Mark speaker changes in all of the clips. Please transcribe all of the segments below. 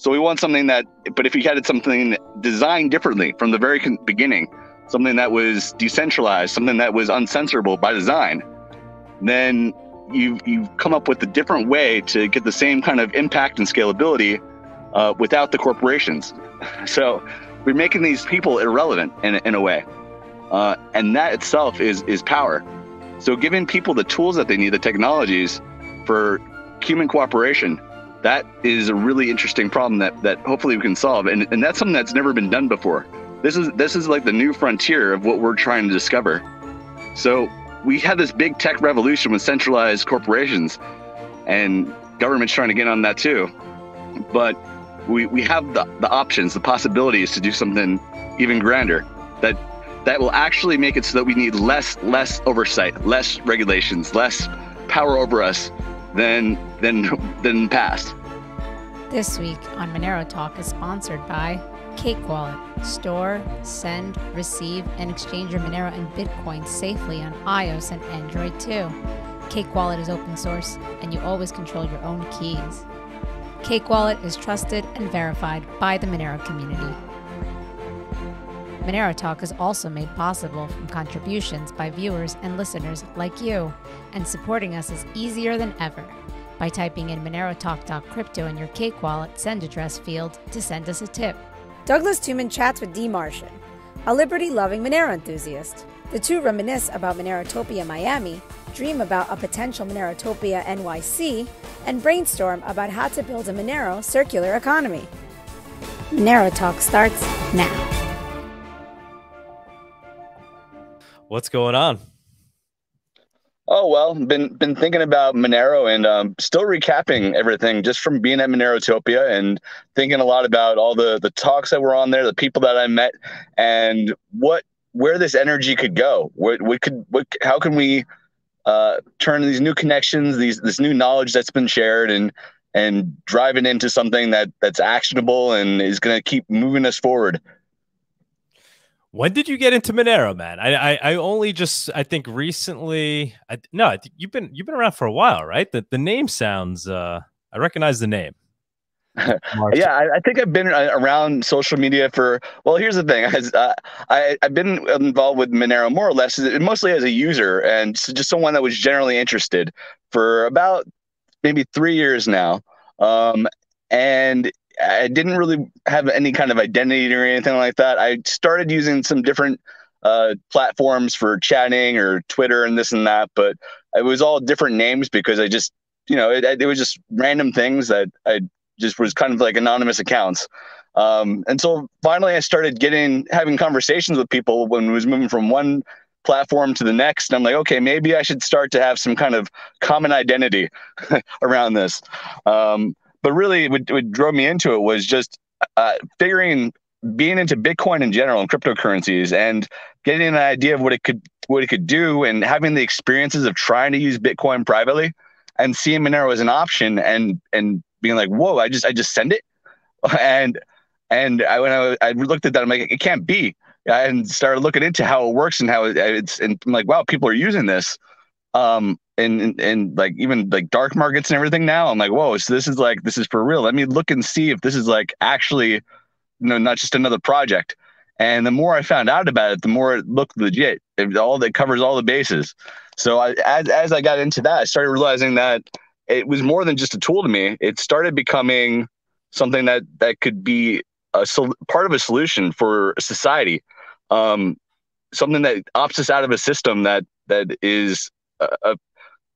Speaker 1: So we want something that, but if you had something designed differently from the very beginning, something that was decentralized, something that was uncensorable by design, then you've, you've come up with a different way to get the same kind of impact and scalability uh, without the corporations. So we're making these people irrelevant in, in a way. Uh, and that itself is, is power. So giving people the tools that they need, the technologies for human cooperation, that is a really interesting problem that, that hopefully we can solve. And, and that's something that's never been done before. This is this is like the new frontier of what we're trying to discover. So we had this big tech revolution with centralized corporations and government's trying to get on that too. But we, we have the, the options, the possibilities to do something even grander that that will actually make it so that we need less less oversight, less regulations, less power over us than than than past.
Speaker 2: This week on Monero Talk is sponsored by Cake Wallet. Store, send, receive, and exchange your Monero and Bitcoin safely on iOS and Android too. Cake Wallet is open source, and you always control your own keys. Cake Wallet is trusted and verified by the Monero community. Monero Talk is also made possible from contributions by viewers and listeners like you, and supporting us is easier than ever by typing in monerotalk.crypto in your Cake Wallet send address field to send us a tip.
Speaker 3: Douglas Tuman chats with dMartian, a liberty loving Monero enthusiast. The two reminisce about Monerotopia Miami, dream about a potential Monerotopia NYC, and brainstorm about how to build a Monero circular economy. Monero Talk starts now.
Speaker 4: What's going on?
Speaker 1: Oh well, been been thinking about Monero and um, still recapping everything just from being at Monerotopia and thinking a lot about all the the talks that were on there, the people that I met, and what where this energy could go. What what could what how can we uh, turn these new connections, these this new knowledge that's been shared, and and drive it into something that that's actionable and is going to keep moving us forward
Speaker 4: when did you get into Monero, man? I, I, I only just I think recently. I, no, you've been you've been around for a while, right? The the name sounds. Uh, I recognize the name.
Speaker 1: yeah, I, I, think I've been around social media for. Well, here's the thing: As, uh, I I've been involved with Monero more or less, mostly as a user and just someone that was generally interested for about maybe three years now. Um, and I didn't really have any kind of identity or anything like that. I started using some different uh, platforms for chatting or Twitter and this and that, but it was all different names because I just, you know, it, it was just random things that I just was kind of like anonymous accounts. Um, and so finally I started getting, having conversations with people when I was moving from one platform to the next. And I'm like, okay, maybe I should start to have some kind of common identity around this. Um, but really, what, what drove me into it was just uh, figuring, being into Bitcoin in general and cryptocurrencies, and getting an idea of what it could what it could do, and having the experiences of trying to use Bitcoin privately, and seeing Monero as an option, and and being like, whoa, I just I just send it, and and I when I, I looked at that, I'm like, it can't be, and started looking into how it works and how it, it's, and I'm like, wow, people are using this. Um, and, and like even like dark markets and everything now i'm like whoa so this is like this is for real. Let me look and see if this is like actually you know not just another project. And the more i found out about it the more it looked legit. It all that covers all the bases. So I, as, as i got into that i started realizing that it was more than just a tool to me. It started becoming something that that could be a sol- part of a solution for society. Um, something that opts us out of a system that that is a, a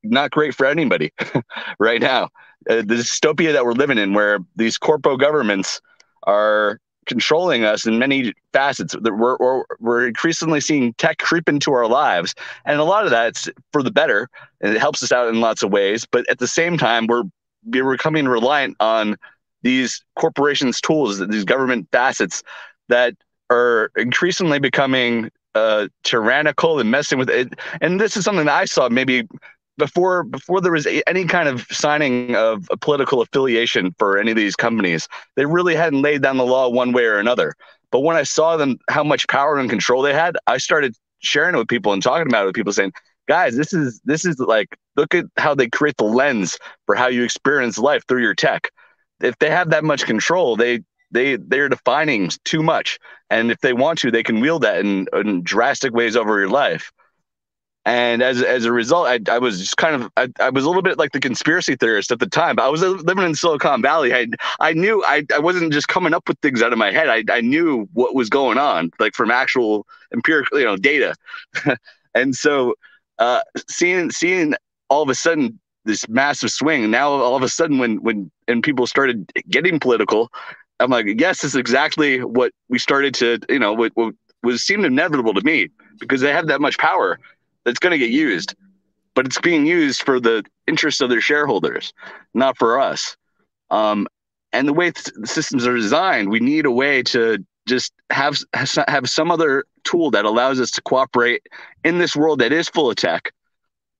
Speaker 1: not great for anybody right now. Uh, the dystopia that we're living in, where these corpo governments are controlling us in many facets. That we're, we're, we're increasingly seeing tech creep into our lives, and a lot of that's for the better, and it helps us out in lots of ways. But at the same time, we're we're becoming reliant on these corporations' tools, these government facets that are increasingly becoming uh, tyrannical and messing with it. And this is something that I saw maybe before before there was any kind of signing of a political affiliation for any of these companies, they really hadn't laid down the law one way or another. But when I saw them how much power and control they had, I started sharing it with people and talking about it with people saying, guys, this is this is like look at how they create the lens for how you experience life through your tech. if they have that much control, they they they're defining too much, and if they want to, they can wield that in, in drastic ways over your life. And as as a result, I, I was just kind of I, I was a little bit like the conspiracy theorist at the time. But I was living in Silicon Valley. I I knew I, I wasn't just coming up with things out of my head. I, I knew what was going on, like from actual empirical, you know, data. and so uh, seeing seeing all of a sudden this massive swing. Now all of a sudden, when when and people started getting political, I'm like, yes, this is exactly what we started to, you know, what, what was seemed inevitable to me because they have that much power that's going to get used, but it's being used for the interest of their shareholders, not for us. Um, and the way th- the systems are designed, we need a way to just have have some other tool that allows us to cooperate in this world that is full of tech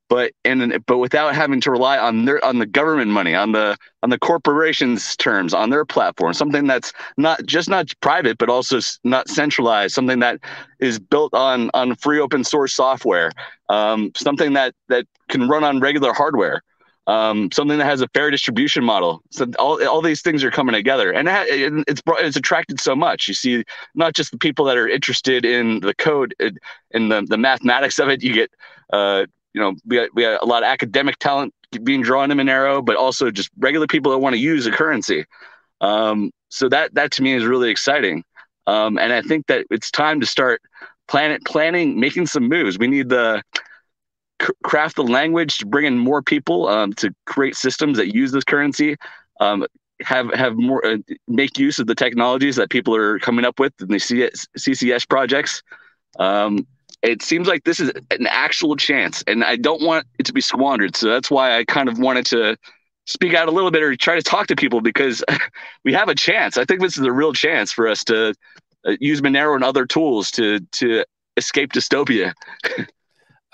Speaker 1: but and but without having to rely on their on the government money on the on the corporations terms on their platform something that's not just not private but also not centralized something that is built on on free open source software um, something that that can run on regular hardware um, something that has a fair distribution model. So all, all these things are coming together, and it, it's it's attracted so much. You see, not just the people that are interested in the code and the the mathematics of it. You get uh, you know, we got, we got a lot of academic talent being drawn to Monero, but also just regular people that want to use a currency. Um, so that that to me is really exciting, um, and I think that it's time to start planet planning, making some moves. We need the craft the language to bring in more people um, to create systems that use this currency. Um, have have more uh, make use of the technologies that people are coming up with in the CCS projects. Um, it seems like this is an actual chance, and I don't want it to be squandered. So that's why I kind of wanted to speak out a little bit or try to talk to people because we have a chance. I think this is a real chance for us to uh, use Monero and other tools to to escape dystopia.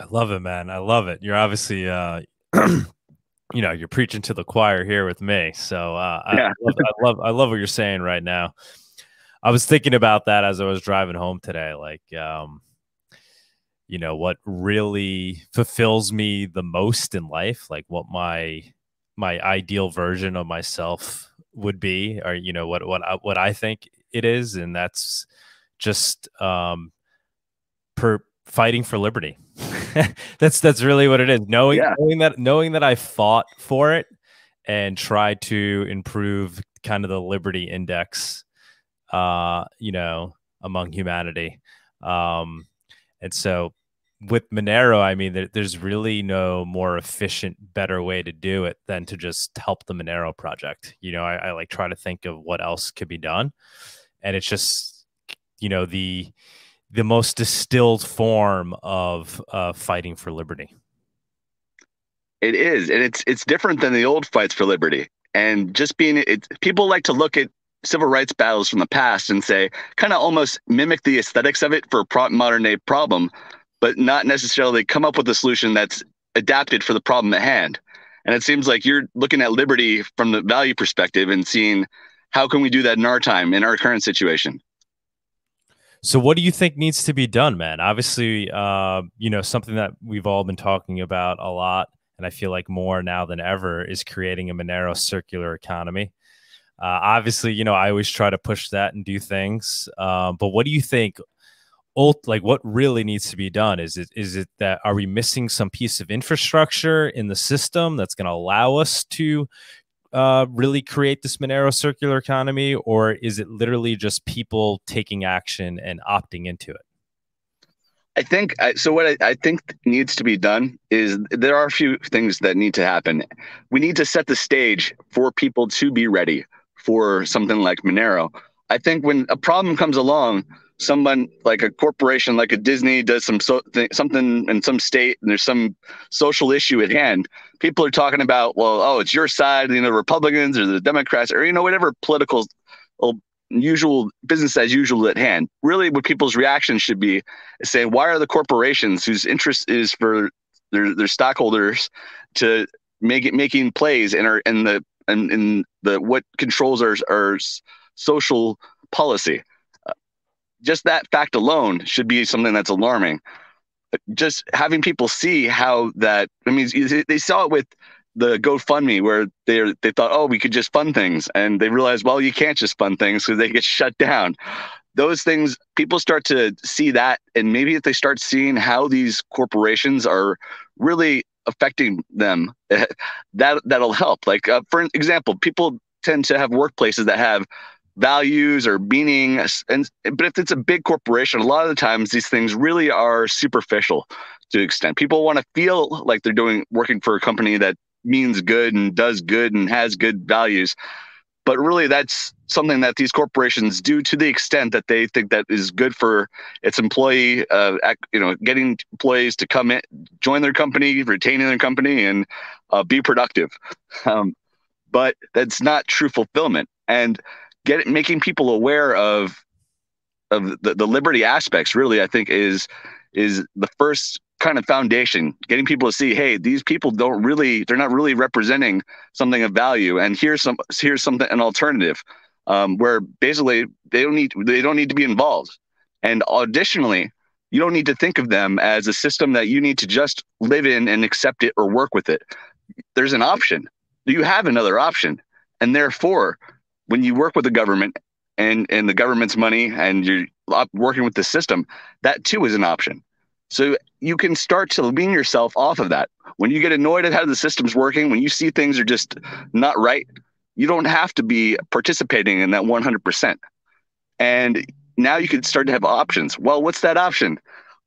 Speaker 4: I love it, man. I love it. You're obviously, uh, you know, you're preaching to the choir here with me. So uh, I, yeah. love, I love, I love what you're saying right now. I was thinking about that as I was driving home today. Like, um, you know what really fulfills me the most in life like what my my ideal version of myself would be or you know what what I, what I think it is and that's just um per fighting for liberty. That's that's really what it is. Knowing yeah. knowing that knowing that I fought for it and tried to improve kind of the liberty index uh you know among humanity. Um and so with Monero, I mean, there, there's really no more efficient, better way to do it than to just help the Monero project. You know, I, I like try to think of what else could be done, and it's just, you know, the the most distilled form of uh, fighting for liberty.
Speaker 1: It is, and it's it's different than the old fights for liberty. And just being, it, people like to look at civil rights battles from the past and say, kind of almost mimic the aesthetics of it for a modern day problem but not necessarily come up with a solution that's adapted for the problem at hand. And it seems like you're looking at liberty from the value perspective and seeing how can we do that in our time, in our current situation.
Speaker 4: So, what do you think needs to be done, man? Obviously, uh, you know, something that we've all been talking about a lot, and I feel like more now than ever, is creating a Monero circular economy. Uh, obviously, you know, I always try to push that and do things. Um, but what do you think ult like what really needs to be done is it is it that are we missing some piece of infrastructure in the system that's going to allow us to uh, really create this Monero circular economy, or is it literally just people taking action and opting into it?
Speaker 1: I think so. What I, I, think needs to be done is there are a few things that need to happen. We need to set the stage for people to be ready for something like Monero. I think when a problem comes along, someone like a corporation like a Disney does some so, th- something in some state and there's some social issue at hand, people are talking about, well, oh, it's your side, you know, Republicans or the Democrats or you know whatever political oh, usual business as usual at hand. Really, what people's reaction should be is saying, why are the corporations whose interest is for their their stockholders to make it making plays and are in the and in the what controls our our social policy just that fact alone should be something that's alarming. Just having people see how that, I mean, they saw it with the GoFundMe where they they thought, oh, we could just fund things, and they realized, well, you can't just fund things because they get shut down. Those things, people start to see that, and maybe if they start seeing how these corporations are really affecting them, that that'll help. Like uh, for example, people tend to have workplaces that have values or meaning and but if it's a big corporation a lot of the times these things really are superficial to extent people want to feel like they're doing working for a company that means good and does good and has good values. But really, that's something that these corporations do to the extent that they think that is good for its employee, uh, you know, getting employees to come in, join their company, retaining their company, and uh, be productive. Um, but that's not true fulfillment. And get making people aware of of the, the liberty aspects really, I think, is is the first kind of foundation, getting people to see, hey, these people don't really, they're not really representing something of value, and here's some, here's something, an alternative, um, where basically they don't need, they don't need to be involved. And additionally, you don't need to think of them as a system that you need to just live in and accept it or work with it. There's an option. You have another option, and therefore, when you work with the government and and the government's money and you're working with the system, that too is an option. So you can start to lean yourself off of that. When you get annoyed at how the system's working, when you see things are just not right, you don't have to be participating in that 100%. And now you can start to have options. Well, what's that option?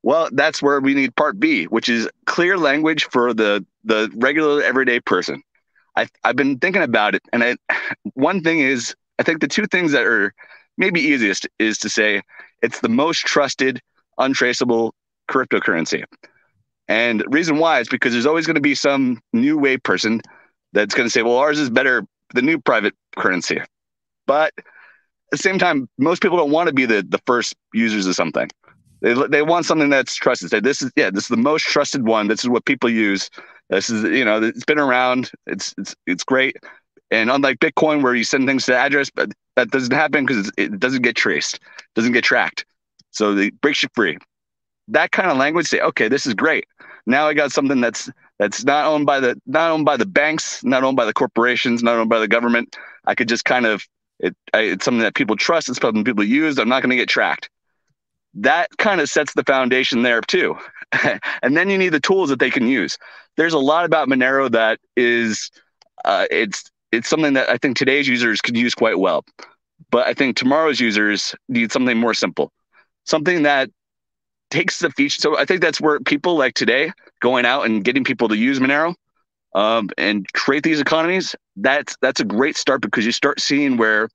Speaker 1: Well, that's where we need part B, which is clear language for the the regular everyday person. I I've been thinking about it, and I, one thing is I think the two things that are maybe easiest is to say it's the most trusted, untraceable cryptocurrency. And reason why is because there's always going to be some new wave person that's going to say, well, ours is better, the new private currency. But at the same time, most people don't want to be the, the first users of something. They, they want something that's trusted. Say, this is, yeah, this is the most trusted one. This is what people use. This is, you know, it's been around. It's, it's, it's great. And unlike Bitcoin, where you send things to address, but that doesn't happen because it doesn't get traced, doesn't get tracked. So the breaks you free. That kind of language say okay this is great. Now i got something that's that's not owned by the not owned by the banks not owned by the corporations not owned by the government. I could just kind of it, I, it's something that people trust. It's something people use. I'm not going to get tracked. That kind of sets the foundation there too and then you need the tools that they can use there's a lot about monero that is uh, it's it's something that i think today's users can use quite well but i think tomorrow's users need something more simple something that takes the feature. So I think that's where people like today going out and getting people to use Monero um, and create these economies. That's that's a great start because you start seeing where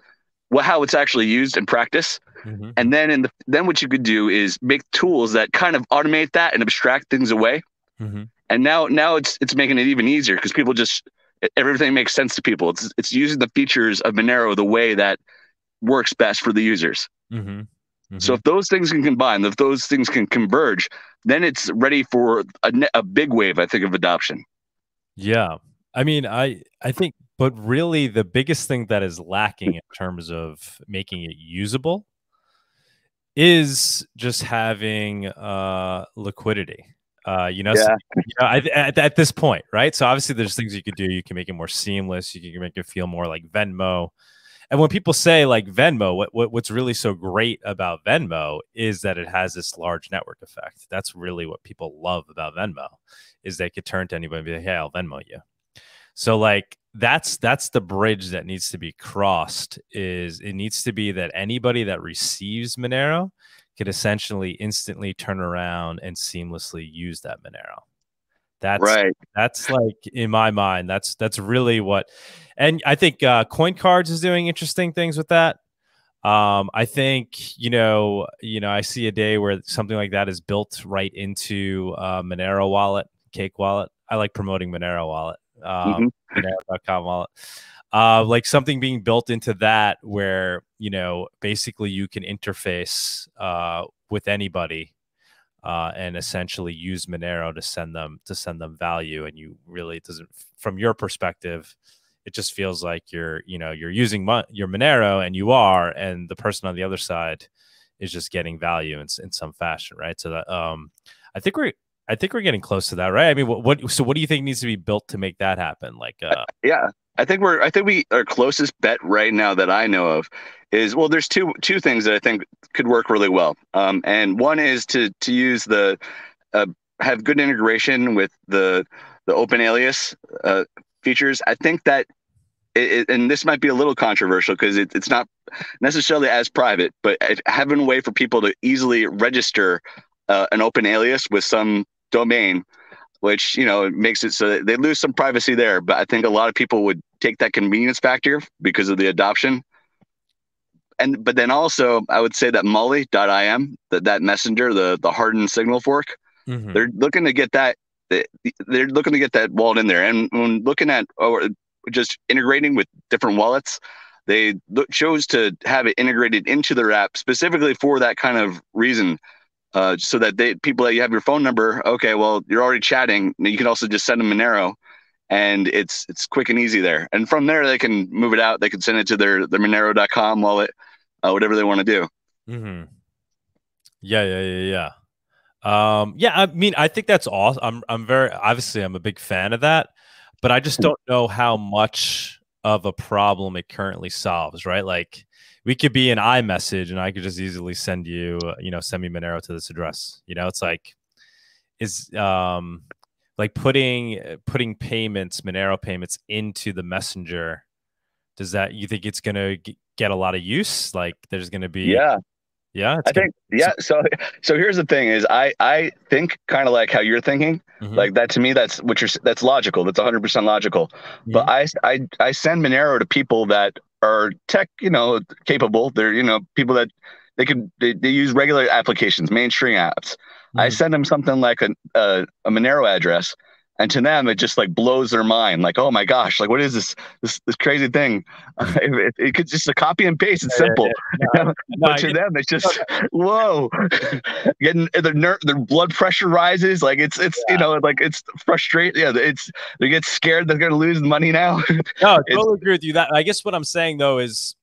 Speaker 1: how it's actually used in practice. Mm-hmm. And then in the then what you could do is make tools that kind of automate that and abstract things away. Mm-hmm. And now now it's it's making it even easier because people just everything makes sense to people. It's it's using the features of Monero the way that works best for the users. Mm-hmm. Mm-hmm. So if those things can combine, if those things can converge, then it's ready for a, a big wave, I think, of adoption.
Speaker 4: Yeah, I mean, I I think, but really, the biggest thing that is lacking in terms of making it usable is just having uh, liquidity. Uh, you know, yeah. so, you know I, at, at, this point, right? So obviously, there's things you could do. You can make it more seamless. You can make it feel more like Venmo. And when people say like Venmo, what, what what's really so great about Venmo is that it has this large network effect. That's really what people love about Venmo is they could turn to anybody and be like, "Hey, I'll Venmo you." So like that's that's the bridge that needs to be crossed. Is it needs to be that anybody that receives Monero could essentially instantly turn around and seamlessly use that Monero. That's right. That's like in my mind. That's that's really what, and I think uh, Coincards is doing interesting things with that. Um, I think you know, you know, I see a day where something like that is built right into uh, Monero Wallet, Cake Wallet. I like promoting Monero Wallet, um, mm-hmm. Monero.com wallet. Uh, like something being built into that where you know basically you can interface uh, with anybody uh, and essentially use Monero to send them to send them value. And you really doesn't, from your perspective, it just feels like you're you know you're using your Monero and you are, and the person on the other side is just getting value in, in some fashion, right? So that um, I think we're I think we're getting close to that, right? I mean, what, what so what do you think needs to be built to make that happen? Like, uh,
Speaker 1: yeah, I think we're I think we our closest bet right now that I know of is well, there's two two things that I think could work really well. Um, and one is to to use the uh, have good integration with the the OpenAlias uh, features. I think that it, and this might be a little controversial because it, it's not necessarily as private, but having a way for people to easily register uh, an OpenAlias with some domain, which you know makes it so they lose some privacy there. But I think a lot of people would take that convenience factor because of the adoption. And but then also I would say that Molly.im, that that messenger, the the hardened signal fork, mm-hmm. they're looking to get that they're looking to get that walled in there. And when looking at or just integrating with different wallets, they chose to have it integrated into their app specifically for that kind of reason uh, so that they people that you have your phone number. Okay, well you're already chatting. You can also just send them Monero, and it's it's quick and easy there. And from there they can move it out. They can send it to their their Monero.com wallet, uh, whatever they want to do.
Speaker 4: Mm-hmm. Yeah, yeah, yeah, yeah. Um, yeah, I mean, I think that's awesome. I'm, I'm very obviously I'm a big fan of that, but I just don't know how much of a problem it currently solves. Right, like we could be an iMessage and I could just easily send you, you know, send me Monero to this address. You know, it's like is um like putting putting payments, Monero payments into the messenger. Does that you think it's gonna get a lot of use? Like there's gonna be
Speaker 1: yeah.
Speaker 4: Yeah,
Speaker 1: I think yeah. So so here's the thing: is I I think kind of like how you're thinking. Mm-hmm. Like that to me, that's what you're. That's logical. That's 100 percent logical. But I I I send Monero to people that are tech, you know, capable. They're, you know, people that they can they, they use regular applications, mainstream apps. Mm-hmm. I send them something like a, a, a Monero address, and to them it just like blows their mind like oh my gosh like what is this this, this crazy thing? It, it, could just a copy and paste. It's simple yeah, yeah. No, no, but to them it's just whoa. Getting uh, their ner- their blood pressure rises like it's it's you know like it's frustrating yeah it's they get scared they're gonna lose money now.
Speaker 4: No I totally agree with you. That i guess what i'm saying though is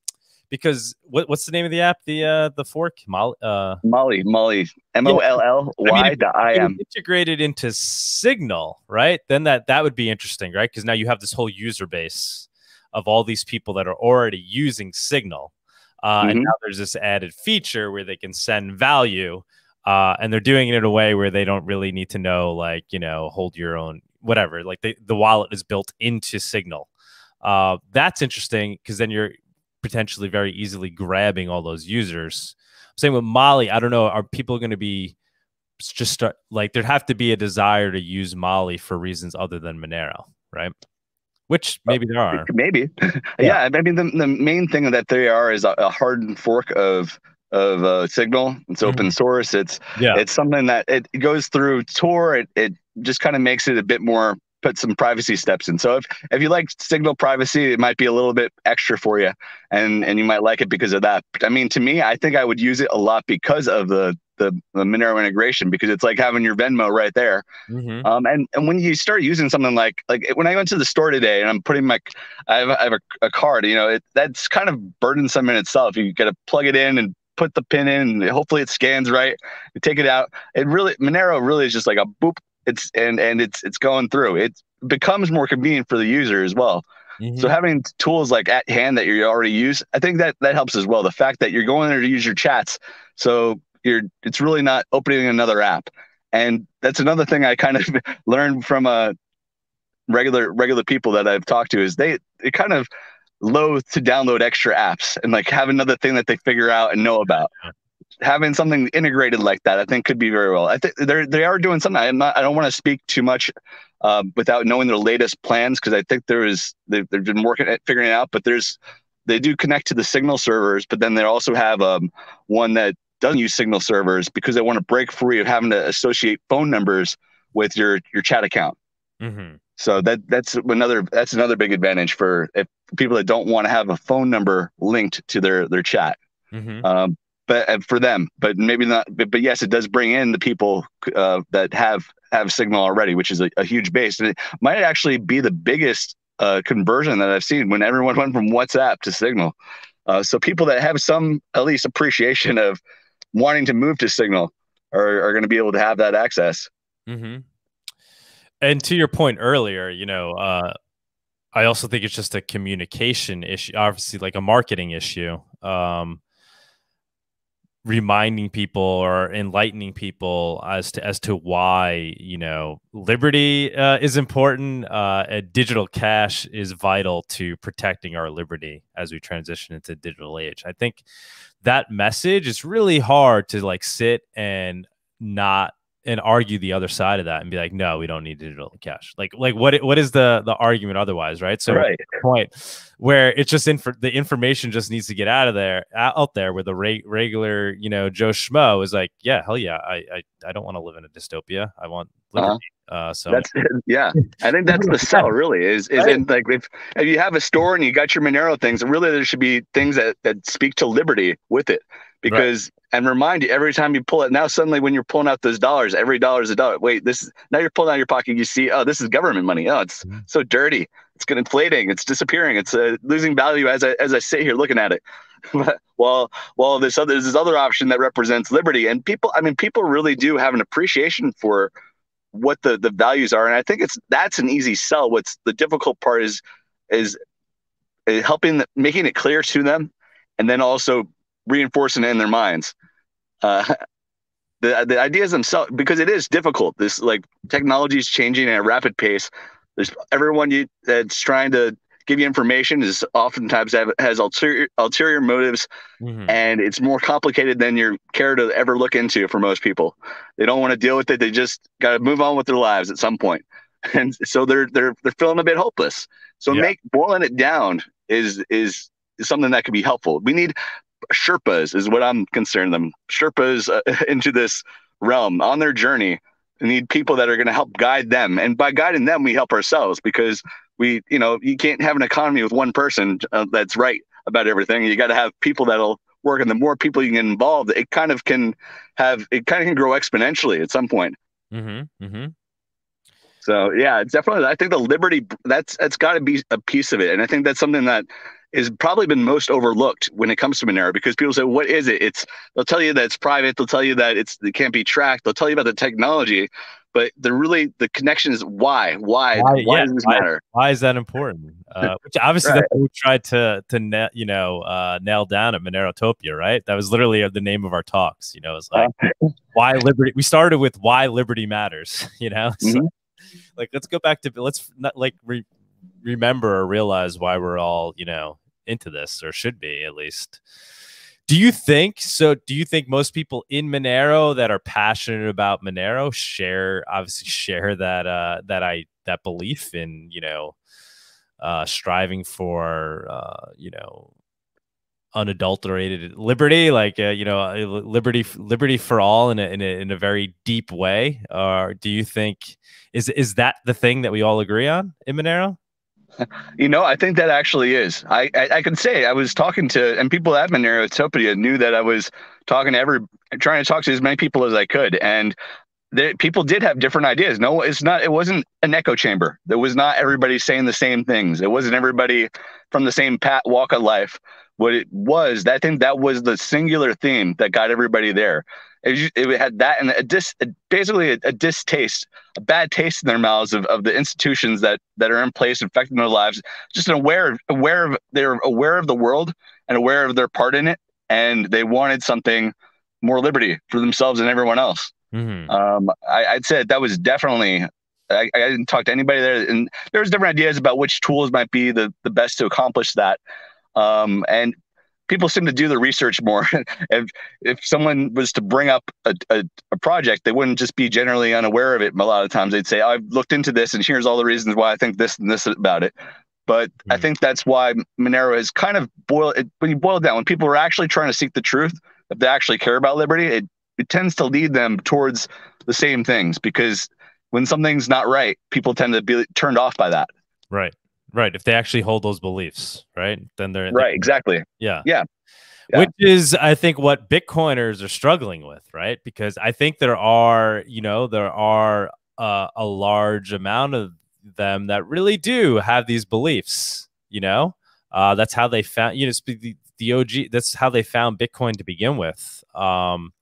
Speaker 4: because what, what's the name of the app? The uh, the fork Molly uh,
Speaker 1: Molly Molly M O L L Y I M
Speaker 4: integrated into Signal, right? Then that that would be interesting, right? Because now you have this whole user base of all these people that are already using Signal, uh, mm-hmm. and now there's this added feature where they can send value, uh, and they're doing it in a way where they don't really need to know, like you know, hold your own whatever. Like they, the wallet is built into Signal. Uh, that's interesting because then you're potentially very easily grabbing all those users. Same with Molly. I don't know. Are people going to be just start like there'd have to be a desire to use Molly for reasons other than Monero, right? Which maybe there are.
Speaker 1: Maybe, yeah. yeah. I mean, the, the main thing that they are is a, a hardened fork of of uh, Signal. It's mm-hmm. open source. It's yeah. It's something that it goes through Tor. It it just kind of makes it a bit more put some privacy steps in. So if, if you like signal privacy, it might be a little bit extra for you and, and you might like it because of that. But I mean, to me, I think I would use it a lot because of the, the, the Monero integration because it's like having your Venmo right there. Mm-hmm. Um, and, and when you start using something like, like when I went to the store today and I'm putting my, I have, I have a, a card, you know, it, that's kind of burdensome in itself. You got to plug it in and put the pin in and hopefully it scans right. You take it out. It really, Monero really is just like a boop it's and and it's it's going through. It becomes more convenient for the user as well. Mm-hmm. So having tools like at hand that you already use, I think that that helps as well. The fact that you're going there to use your chats, so you're it's really not opening another app. And that's another thing I kind of learned from a uh, regular regular people that I've talked to is they they kind of loathe to download extra apps and like have another thing that they figure out and know about having something integrated like that, I think could be very well. I think they're they are doing something. I'm not. I don't want to speak too much uh, without knowing their latest plans because I think there is they've, they've been working at figuring it out. But there's they do connect to the Signal servers, but then they also have um, one that doesn't use Signal servers because they want to break free of having to associate phone numbers with your your chat account. Mm-hmm. So that that's another that's another big advantage for if people that don't want to have a phone number linked to their their chat. Mm-hmm. Um, but uh, for them, but maybe not. But, but yes, it does bring in the people uh, that have have Signal already, which is a, a, huge base, and it might actually be the biggest uh, conversion that I've seen when everyone went from WhatsApp to Signal. Uh, so people that have some at least appreciation of wanting to move to Signal are, are going to be able to have that access.
Speaker 4: Mm-hmm. And to your point earlier, you know, uh, I also think it's just a communication issue, obviously, like a marketing issue. Um, reminding people or enlightening people as to as to why you know liberty uh, is important. Uh, digital cash is vital to protecting our liberty as we transition into digital age. I think that message is really hard to like sit and not and argue the other side of that and be like, no, we don't need digital cash. Like, like what what is the the argument otherwise, right? So
Speaker 1: right.
Speaker 4: point where it's just in for the information just needs to get out of there out there where the re- regular you know Joe Schmo is like, yeah, hell yeah, I I, I don't want to live in a dystopia. I want uh-huh. liberty. Uh-huh. Uh, so
Speaker 1: that's yeah, I think that's the sell really is is right. in like if, if you have a store and you got your Monero things, really there should be things that that speak to liberty with it because right. and remind you every time you pull it now suddenly when you're pulling out those dollars every dollar is a dollar. Wait this is now you're pulling out your pocket you see oh this is government money. Oh it's mm-hmm. so dirty. It's getting inflating. It's disappearing. It's uh, losing value as I, as I sit here looking at it. Well well this other there's this other option that represents liberty and people i mean people really do have an appreciation for what the the values are and i think it's that's an easy sell. What's the difficult part is is, is helping making it clear to them and then also reinforcing it in their minds. Uh, the the ideas themselves, because it is difficult. This like technology is changing at a rapid pace. There's everyone you, that's trying to give you information is oftentimes have, has ulterior ulterior motives, mm-hmm. and it's more complicated than you care to ever look into for most people. They don't want to deal with it. They just got to move on with their lives at some point, and so they're they're they're feeling a bit hopeless. So yeah. make boiling it down is is is something that could be helpful. We need Sherpas is what I'm concerned them. Sherpas uh, into this realm on their journey. We need people that are going to help guide them, and by guiding them, we help ourselves because we, you know, you can't have an economy with one person uh, that's right about everything. You got to have people that'll work, and the more people you get involved, it kind of can have it kind of can grow exponentially at some point.
Speaker 4: Mm-hmm. Mm-hmm.
Speaker 1: So yeah, it's definitely. I think the liberty that's that's got to be a piece of it, and I think that's something that is probably been most overlooked when it comes to Monero because people say, "What is it?" It's they'll tell you that it's private. They'll tell you that it's it can't be tracked. They'll tell you about the technology, but the really the connection is why why why, why yeah, does this
Speaker 4: why,
Speaker 1: matter?
Speaker 4: Why is that important? Uh, which obviously right. we tried to to na- you know uh, nail down at Monerotopia, right? That was literally the name of our talks. You know, it's like uh, why liberty. We started with why liberty matters. You know, so, mm-hmm. like let's go back to let's not like re- remember or realize why we're all you know into this or should be at least. Do you think so? Do you think most people in Monero that are passionate about Monero share obviously share that uh that I that belief in, you know, uh striving for uh, you know, unadulterated liberty like uh, you know uh, liberty liberty for all in a, in a in a very deep way or do you think is is that the thing that we all agree on in monero
Speaker 1: you know, I think that actually is. I, I, I can say I was talking to, and people at Monerotopia knew that I was talking to every, trying to talk to as many people as I could, and the, people did have different ideas. No, it's not. It wasn't an echo chamber. There was not everybody saying the same things. It wasn't everybody from the same pat walk of life. What it was, that thing, that was the singular theme that got everybody there. It, it had that and a dis, basically a, a, distaste, a bad taste in their mouths of, of the institutions that that are in place affecting their lives. Just aware, aware of they're aware of the world and aware of their part in it, and they wanted something more liberty for themselves and everyone else. Mm-hmm. Um, I, would say that was definitely. I, I didn't talk to anybody there, and there was different ideas about which tools might be the the best to accomplish that. Um, and people seem to do the research more. if if someone was to bring up a, a, a, project, they wouldn't just be generally unaware of it. A lot of times they'd say, I've looked into this and here's all the reasons why I think this and this about it. But mm-hmm. I hmm. think that's why Monero is kind of boiled. When you boil it down, when people are actually trying to seek the truth, if they actually care about liberty, it, it tends to lead them towards the same things because when something's not right, people tend to be turned off by that.
Speaker 4: Right. Right. If they actually hold those beliefs, right? Then they're
Speaker 1: right. They, exactly.
Speaker 4: Yeah.
Speaker 1: Yeah.
Speaker 4: Yeah. Which is, I think, what Bitcoiners are struggling with, right? Because I think there are, you know, there are uh, a large amount of them that really do have these beliefs. You know, uh, that's how they found, you know, the, the OG. That's how they found Bitcoin to begin with. Um,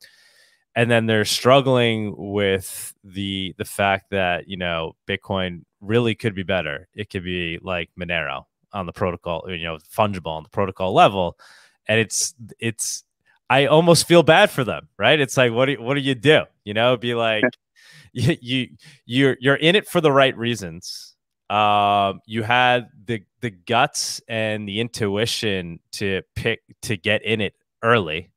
Speaker 4: and then they're struggling with the the fact that you know Bitcoin really could be better. It could be like Monero on the protocol, you know, fungible on the protocol level, and it's it's. I almost feel bad for them, right? It's like, what do what do you do? You know, be like, you, you you're you're in it for the right reasons. Um, you had the the guts and the intuition to pick to get in it early,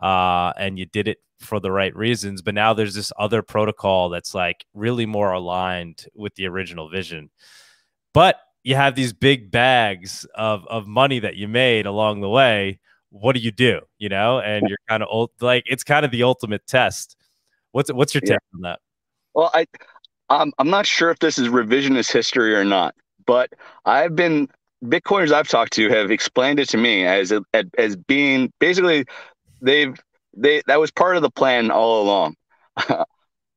Speaker 4: uh, and you did it for the right reasons. But now there's this other protocol that's like really more aligned with the original vision. But you have these big bags of of money that you made along the way. What do you do? You know, and you're kind of old. Like it's kind of the ultimate test. What's what's your take yeah. on that?
Speaker 1: Well, I I'm I'm not sure if this is revisionist history or not, but I've been Bitcoiners I've talked to have explained it to me as as being basically they've they that was part of the plan all along.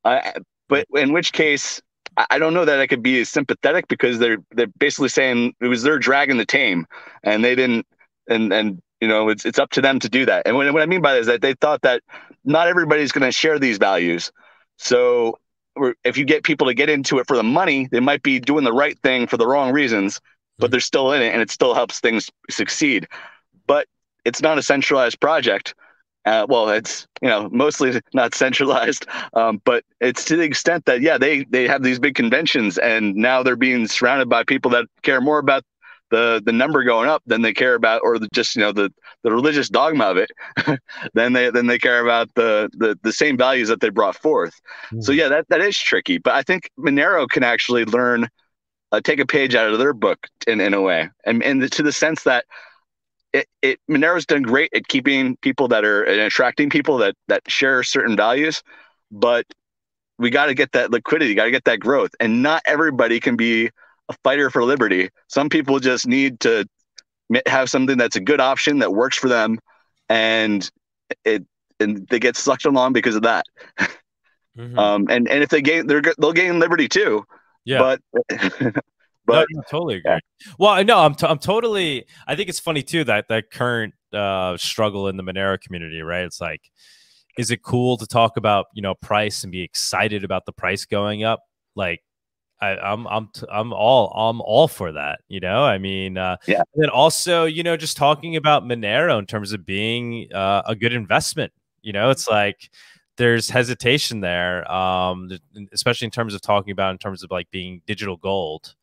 Speaker 1: I, but in which case, I don't know that I could be as sympathetic because they're they're basically saying it was their dragging the tame, and they didn't, and and you know it's it's up to them to do that. And what, what I mean by that is that they thought that not everybody's going to share these values, so if you get people to get into it for the money, they might be doing the right thing for the wrong reasons, but hmm. they're still in it, and it still helps things succeed. But it's not a centralized project uh, well, it's you know mostly not centralized, um, but it's to the extent that yeah, they they have these big conventions, and now they're being surrounded by people that care more about the the number going up than they care about, or the, just you know the the religious dogma of it, then they then they care about the the the same values that they brought forth. Mm-hmm. So hmm. yeah, that that is tricky, but I think Monero can actually learn. Uh, take a page out of their book in, in a way, and, and to the sense that it, it Monero's done great at keeping people that are and attracting people that that share certain values, but we got to get that liquidity, got to get that growth, and not everybody can be a fighter for liberty. Some people just need to have something that's a good option that works for them, and it and they get sucked along because of that. Mm-hmm. Um, and and if they gain, they're they'll gain liberty too.
Speaker 4: Yeah. But But no, totally agree. Yeah. Well, no, I'm t- I'm totally. I think it's funny too that that current uh, struggle in the Monero community, right? It's like, is it cool to talk about you know price and be excited about the price going up? Like, I, am I'm I'm, t- I'm all I'm all for that. You know, I mean, uh, yeah. And then also, you know, just talking about Monero in terms of being uh, a good investment. You know, it's like there's hesitation there, um, especially in terms of talking about in terms of like being digital gold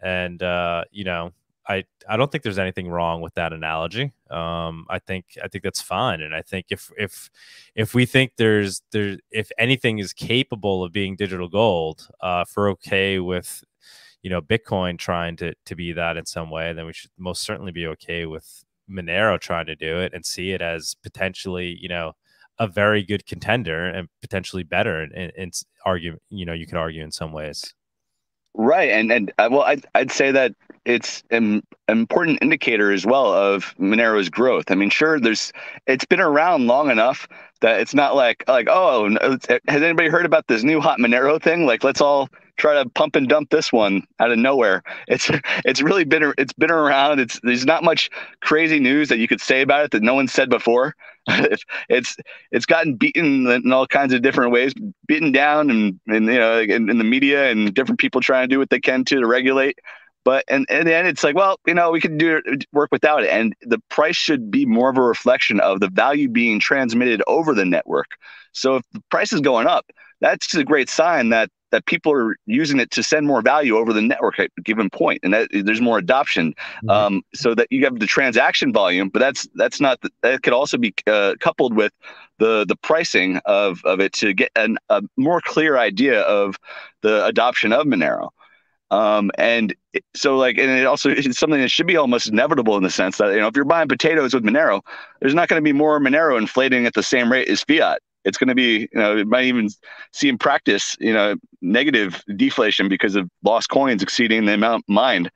Speaker 4: and uh, you know I I don't think there's anything wrong with that analogy. Um, I think I think that's fine, and I think if if if we think there's there if anything is capable of being digital gold, uh, if we're okay with you know Bitcoin trying to to be that in some way, then we should most certainly be okay with Monero trying to do it and see it as potentially you know a very good contender and potentially better in, in, in argue you know you could argue in some ways.
Speaker 1: Right, and and uh, well, I'd I'd say that it's an important indicator as well of Monero's growth. I mean, sure, there's it's been around long enough that it's not like like oh, has anybody heard about this new hot Monero thing? Like, let's all try to pump and dump this one out of nowhere. It's it's really been it's been around. It's there's not much crazy news that you could say about it that no one said before. it's it's gotten beaten in all kinds of different ways, beaten down, and and you know in, in the media and different people trying to do what they can to to regulate. But and and then it's like, well, you know, we can do work without it, and the price should be more of a reflection of the value being transmitted over the network. So if the price is going up, that's a great sign that that people are using it to send more value over the network at a given point, and that there's more adoption. Mm-hmm. Um, so that you have the transaction volume, but that's that's not that could also be uh, coupled with the the pricing of of it to get an, a more clear idea of the adoption of Monero. Um, and so like, and it also it's something that should be almost inevitable in the sense that, you know, if you're buying potatoes with Monero, there's not going to be more Monero inflating at the same rate as fiat it's going to be, you know, it might even see in practice, you know, negative deflation because of lost coins exceeding the amount mined.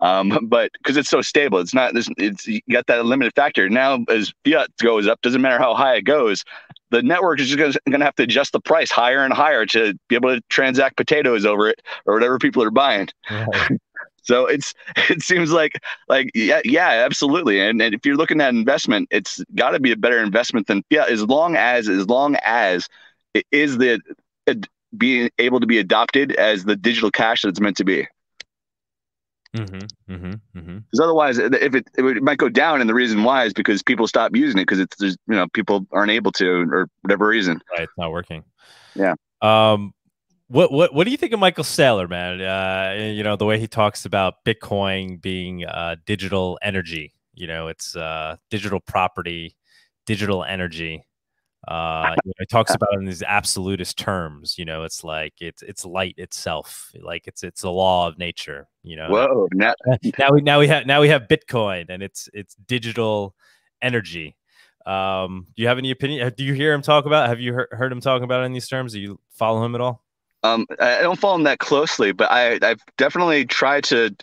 Speaker 1: Um, but because it's so stable, it's not, this, it's, you got that limited factor. Now, as fiat goes up, doesn't matter how high it goes, the network is just going to have to adjust the price higher and higher to be able to transact potatoes over it or whatever people are buying. Right. So it's it seems like like yeah yeah absolutely and, and if you're looking at investment it's got to be a better investment than yeah as long as as long as it is the it, being able to be adopted as the digital cash that it's meant to be.
Speaker 4: Mm-hmm, mm-hmm, mm-hmm.
Speaker 1: Because otherwise, if it, it might go down, and the reason why is because people stop using it because it's just, you know people aren't able to or whatever reason.
Speaker 4: Right, it's not working.
Speaker 1: Yeah.
Speaker 4: Um, what what what do you think of Michael Saylor, man? Uh, you know the way he talks about Bitcoin being uh, digital energy. You know, it's uh, digital property, digital energy. Uh, you know, he talks about it in these absolutist terms. You know, it's like it's it's light itself, like it's it's a law of nature. You know.
Speaker 1: Whoa!
Speaker 4: Now, now we now we have now we have Bitcoin, and it's it's digital energy. Um, do you have any opinion? Do you hear him talk about? Have you heard, heard him talking about it in these terms? Do you follow him at all?
Speaker 1: Um, I don't follow him that closely, but I I've definitely tried to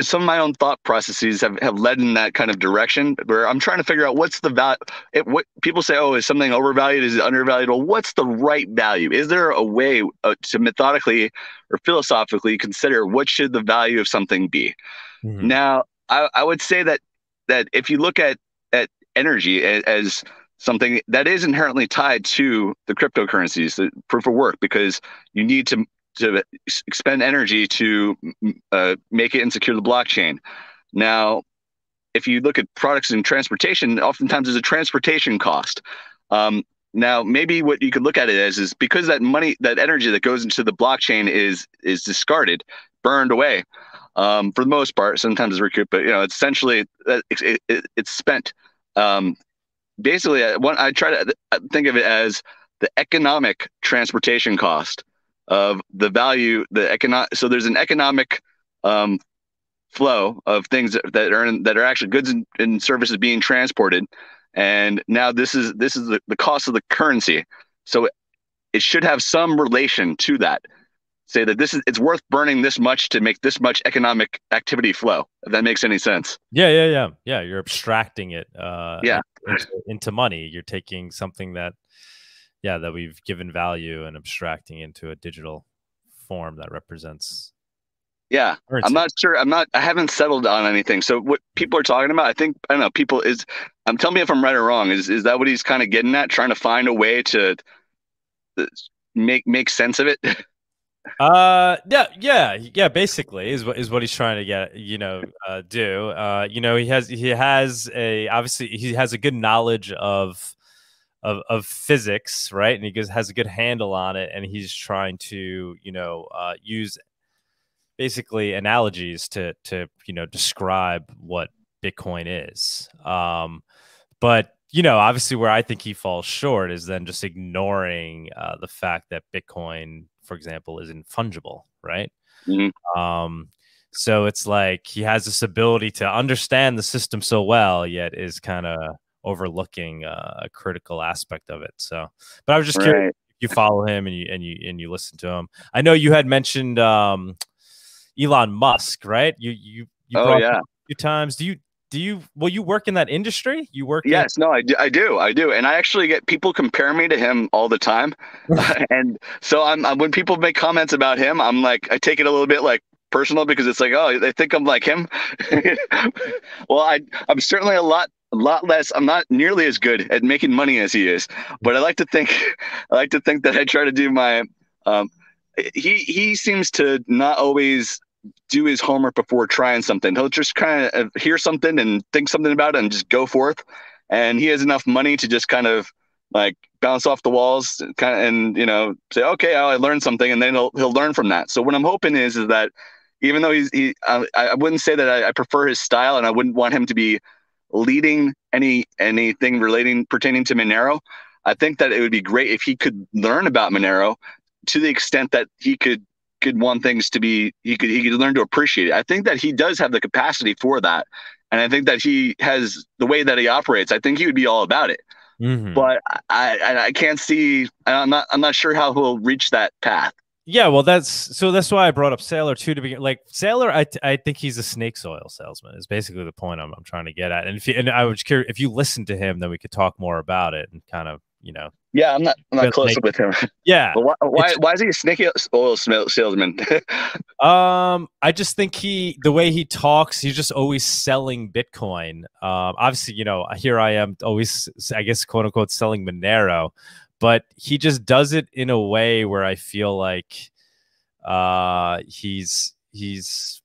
Speaker 1: some of my own thought processes have, have led in that kind of direction where I'm trying to figure out what's the value. What people say, oh, is something overvalued? Is it undervalued? Well, what's the right value? Is there a way uh, to methodically or philosophically consider what should the value of something be? Mm-hmm. Now, I, I would say that that if you look at at energy as, as something that is inherently tied to the cryptocurrencies, the proof of work, because you need to to expend energy to uh, make it and secure the blockchain. Now, if you look at products in transportation, oftentimes there's a transportation cost. Um, now, maybe what you could look at it as is because that money, that energy that goes into the blockchain is is discarded, burned away. Um, for the most part, sometimes it's recouped, but you know, essentially uh, it, it, it's spent. Um, basically, uh, I try to uh, think of it as the economic transportation cost of the value, the economic. So there's an economic um, flow of things that, that are in, that are actually goods and, and, services being transported, and now this is this is the, the cost of the currency. So it, it should have some relation to that. Say that this is it's worth burning this much to make this much economic activity flow. If that makes any sense.
Speaker 4: Yeah, yeah, yeah, yeah. You're abstracting it. Uh,
Speaker 1: yeah.
Speaker 4: Into, into money. You're taking something that yeah that we've given value and abstracting into a digital form that represents
Speaker 1: yeah currency. i'm not sure i'm not i haven't settled on anything so what people are talking about i think i don't know people is i'm um, telling me if i'm right or wrong is is that what he's kind of getting at trying to find a way to uh, make make sense of it
Speaker 4: uh yeah yeah yeah basically is what is what he's trying to get you know uh do uh you know he has he has a obviously he has a good knowledge of of, of physics, right? And he has a good handle on it, and he's trying to, you know, uh, use basically analogies to to you know describe what Bitcoin is. Um, but you know, obviously, where I think he falls short is then just ignoring uh, the fact that Bitcoin, for example, is infungible, right? Mm-hmm. Um, so it's like he has this ability to understand the system so well, yet is kind of overlooking uh, a critical aspect of it. So, but I was just right. curious you follow him and you and you and you listen to him. I know you had mentioned um, Elon Musk, right? You you you
Speaker 1: oh yeah a
Speaker 4: few times. Do you do you well you work in that industry? You work
Speaker 1: Yes,
Speaker 4: in-
Speaker 1: no, I do, I do. I do. And I actually get people compare me to him all the time. and so I'm, I'm when people make comments about him, I'm like I take it a little bit like personal because it's like, oh, they think I'm like him. well, I I'm certainly a lot a lot less. I'm not nearly as good at making money as he is, but I like to think I like to think that I try to do my. Um, he he seems to not always do his homework before trying something. He'll just kind of uh, hear something and think something about it and just go forth. And he has enough money to just kind of like bounce off the walls, kind of, and you know say, okay, I learned something, and then he'll he'll learn from that. So what I'm hoping is is that even though he's he, I, I wouldn't say that I, I prefer his style, and I wouldn't want him to be leading any anything relating pertaining to Monero, I think that it would be great if he could learn about Monero to the extent that he could could want things to be he could he could learn to appreciate it. I think that he does have the capacity for that. And I think that he has the way that he operates, I think he would be all about it. Mm-hmm. But I, I I can't see I'm not I'm not sure how he'll reach that path.
Speaker 4: Yeah, well, that's so that's why I brought up Saylor too. To begin, like Saylor, I, I think he's a snake oil salesman. Is basically the point I'm, I'm trying to get at. And if you, and I was curious if you listen to him, then we could talk more about it and kind of you know.
Speaker 1: Yeah, I'm not. I'm not close like, with him.
Speaker 4: Yeah.
Speaker 1: why? Why, why, is he a sneaky oil salesman?
Speaker 4: um, I just think he, the way he talks, he's just always selling Bitcoin. Um, obviously, you know, here I am, always, I guess, quote unquote, selling Monero, but he just does it in a way where I feel like, uh, he's he's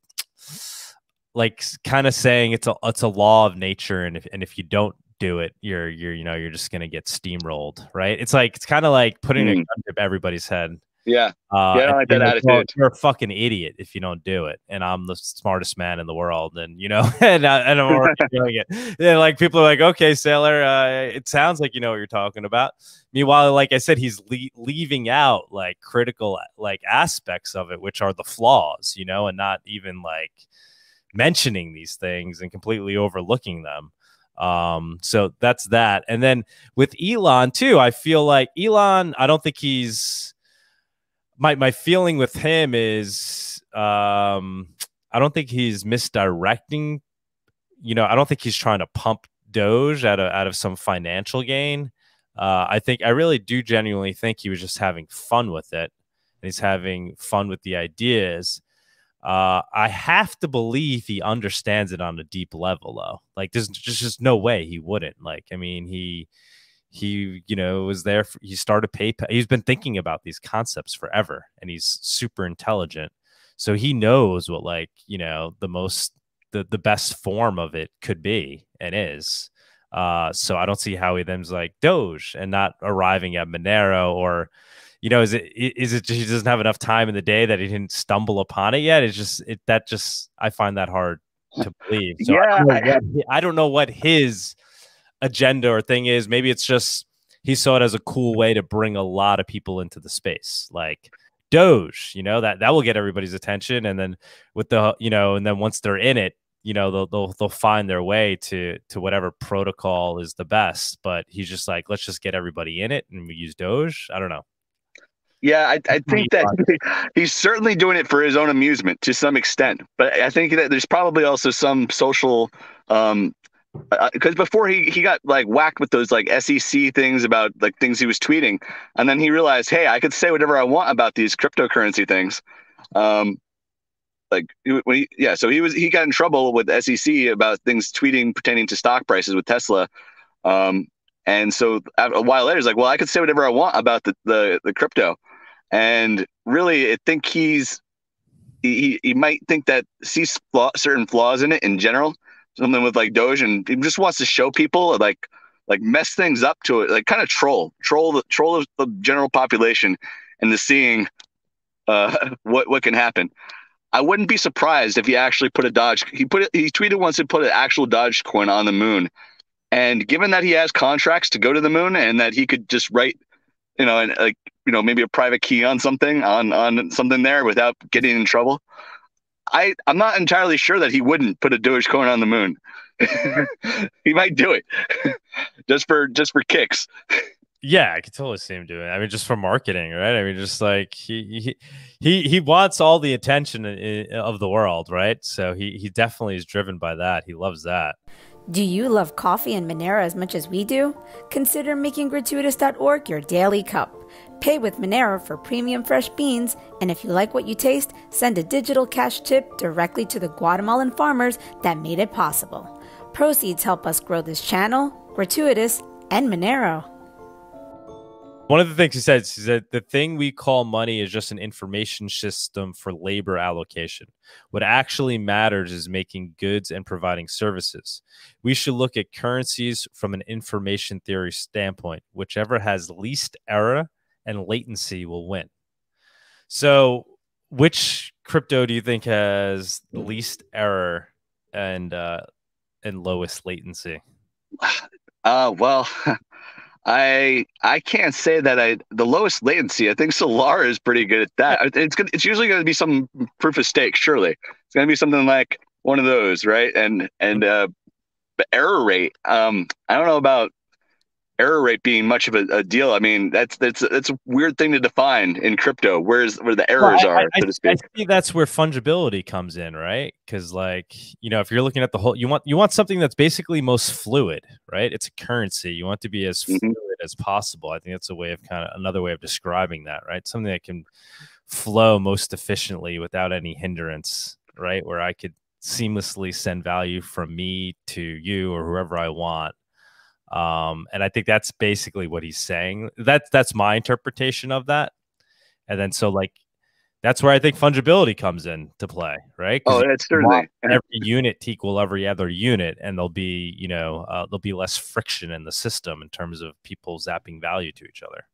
Speaker 4: like kind of saying it's a it's a law of nature, and if and if you don't do it, you're you're you know you're just gonna get steamrolled, right? It's like it's kind of like putting mm. a gun to everybody's head.
Speaker 1: Yeah, uh, yeah, like that attitude.
Speaker 4: You're a fucking idiot if you don't do it, and I'm the smartest man in the world, and you know, and, I, and I'm already doing it. And like people are like, okay, Saylor, uh, it sounds like you know what you're talking about. Meanwhile, like I said, he's le- leaving out like critical like aspects of it, which are the flaws, you know, and not even like mentioning these things and completely overlooking them. Um, so that's that. And then with Elon too, I feel like Elon, I don't think he's my my feeling with him is um I don't think he's misdirecting, you know, I don't think he's trying to pump Doge out of out of some financial gain. Uh, I think I really do genuinely think he was just having fun with it. And he's having fun with the ideas. Uh, I have to believe he understands it on a deep level, though. Like, there's just, just no way he wouldn't. Like, I mean, he he you know was there. For, he started PayPal. He's been thinking about these concepts forever, and he's super intelligent. So he knows what like you know the most the the best form of it could be and is. Uh, so I don't see how he then's like Doge and not arriving at Monero or you know, is it is it he doesn't have enough time in the day that he didn't stumble upon it yet? It's just it that just I find that hard to believe. So
Speaker 1: yeah,
Speaker 4: I don't, what, I don't know what his agenda or thing is. Maybe it's just he saw it as a cool way to bring a lot of people into the space, like Doge. You know that that will get everybody's attention, and then with the you know, and then once they're in it, you know they'll, they'll they'll find their way to to whatever protocol is the best but he's just like let's just get everybody in it and we use doge i don't know
Speaker 1: yeah, I, I think that he's certainly doing it for his own amusement to some extent. But I think that there's probably also some social, um, because uh, before he he got like whacked with those like SEC things about like things he was tweeting, and then he realized, hey, I could say whatever I want about these cryptocurrency things. Um, like when he, yeah, so he was he got in trouble with SEC about things tweeting pertaining to stock prices with Tesla. Um, and so a while later, he's like, well, I could say whatever I want about the the, the crypto. And really, I think he's he, he might think that sees flaw, certain flaws in it in general, something with like Doge, and he just wants to show people like like mess things up to it, like kind of troll, troll the troll of the general population and the seeing uh, what what can happen. I wouldn't be surprised if he actually put a Doge. He put it. He tweeted once to put an actual Doge coin on the moon, and given that he has contracts to go to the moon and that he could just write, you know, and like you know maybe a private key on something on on something there without getting in trouble. I I'm not entirely sure that he wouldn't put a Dogecoin on the moon. he might do it just for just for kicks.
Speaker 4: Yeah, I could totally see him doing. It. I mean, just for marketing, right? I mean, just like he he he he wants all the attention of the world, right? So he he definitely is driven by that. He loves that.
Speaker 3: Do you love coffee and Monero as much as we do? Consider making gratuitas.org your daily cup. Pay with Monero for premium fresh beans, and if you like what you taste, send a digital cash tip directly to the Guatemalan farmers that made it possible. Proceeds help us grow this channel, Gratuitas, and Monero.
Speaker 4: One of the things he says is that the thing we call money is just an information system for labor allocation. What actually matters is making goods and providing services. We should look at currencies from an information theory standpoint. Whichever has least error and latency will win. So, which crypto do you think has the least error and uh, and lowest latency?
Speaker 1: Uh, well, I I can't say that I the lowest latency. I think Solar is pretty good at that. It's good. It's usually going to be some proof of stake. Surely it's going to be something like one of those, right? And and uh, the error rate. Um, I don't know about error rate being much of a, a, deal. I mean, that's that's that's a weird thing to define in crypto. Where's where the errors well, I, are, I, so to speak.
Speaker 4: I think that's where fungibility comes in, right? Because like you know, if you're looking at the whole, you want you want something that's basically most fluid, right? It's a currency. You want to be as mm-hmm. fluid as possible. I think that's a way of kind of another way of describing that, right? Something that can flow most efficiently without any hindrance, right? Where I could seamlessly send value from me to you or whoever I want. Um, and I think that's basically what he's saying. That's that's my interpretation of that. And then so like that's where I think fungibility comes in to play, right?
Speaker 1: Oh, that's certainly
Speaker 4: every unit to equal every other unit, and there'll be you know uh, there'll be less friction in the system in terms of people zapping value to each other.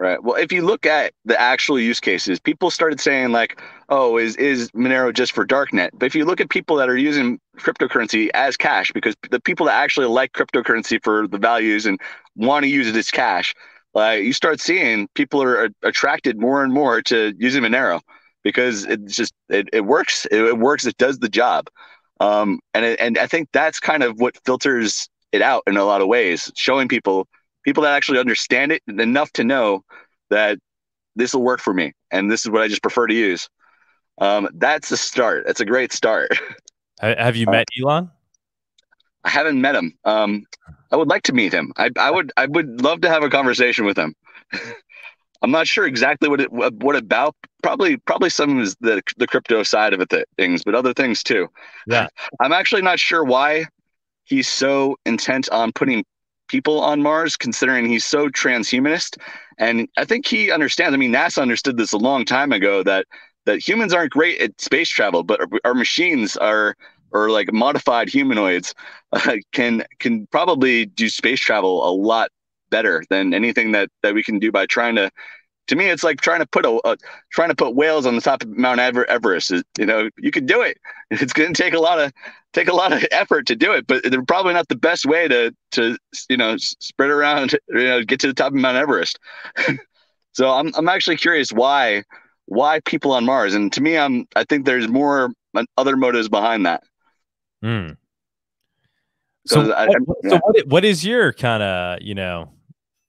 Speaker 1: Right. Well, if you look at the actual use cases, people started saying like, "Oh, is is Monero just for darknet?" But if you look at people that are using cryptocurrency as cash, because the people that actually like cryptocurrency for the values and want to use it as cash, like you start seeing people are attracted more and more to using Monero because it's just it, it works. It, it works. It does the job. Um, and it, and I think that's kind of what filters it out in a lot of ways, showing people people that actually understand it enough to know that this will work for me and this is what I just prefer to use. Um, that's a start. That's a great start.
Speaker 4: Have you uh, met Elon?
Speaker 1: I haven't met him. Um, I would like to meet him. I, I would I would love to have a conversation with him. I'm not sure exactly what it what about. Probably probably some of the the crypto side of it th- things, but other things too.
Speaker 4: Yeah.
Speaker 1: I'm actually not sure why he's so intent on putting people on Mars, considering he's so transhumanist. And I think he understands. I mean, NASA understood this a long time ago that that humans aren't great at space travel, but our, our machines are or like modified humanoids uh, can can probably do space travel a lot better than anything that that we can do by trying to to me it's like trying to put a, trying to put whales on the top of mount Ever- everest you know you can do it it's going to take a lot of take a lot of effort to do it but they're probably not the best way to to you know spread around you know get to the top of mount everest. So i'm i'm actually curious why why people on mars? And to me i'm i think there's more other motives behind that.
Speaker 4: Mm. so, I, so what, what is your kind of you know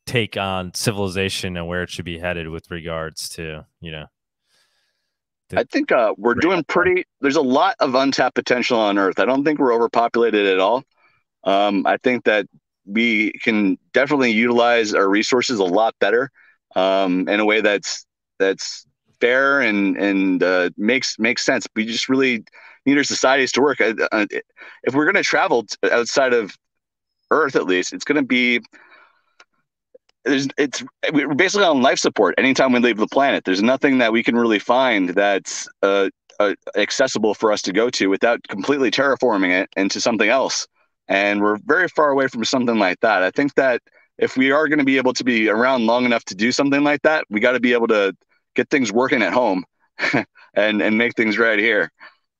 Speaker 4: take on civilization and where it should be headed with regards to you know
Speaker 1: I think uh, we're doing pretty. There's a lot of untapped potential on Earth. I don't think we're overpopulated at all. Um, I think that we can definitely utilize our resources a lot better um, in a way that's that's fair and and uh, makes makes sense. We just really need our societies to work. Uh, uh if we're going to travel outside of Earth, at least, it's going to be there's it's we're basically on life support anytime we leave the planet. There's nothing that we can really find that's uh, uh, accessible for us to go to without completely terraforming it into something else. And we're very far away from something like that. I think that if we are going to be able to be around long enough to do something like that, we got to be able to get things working at home and and make things right here.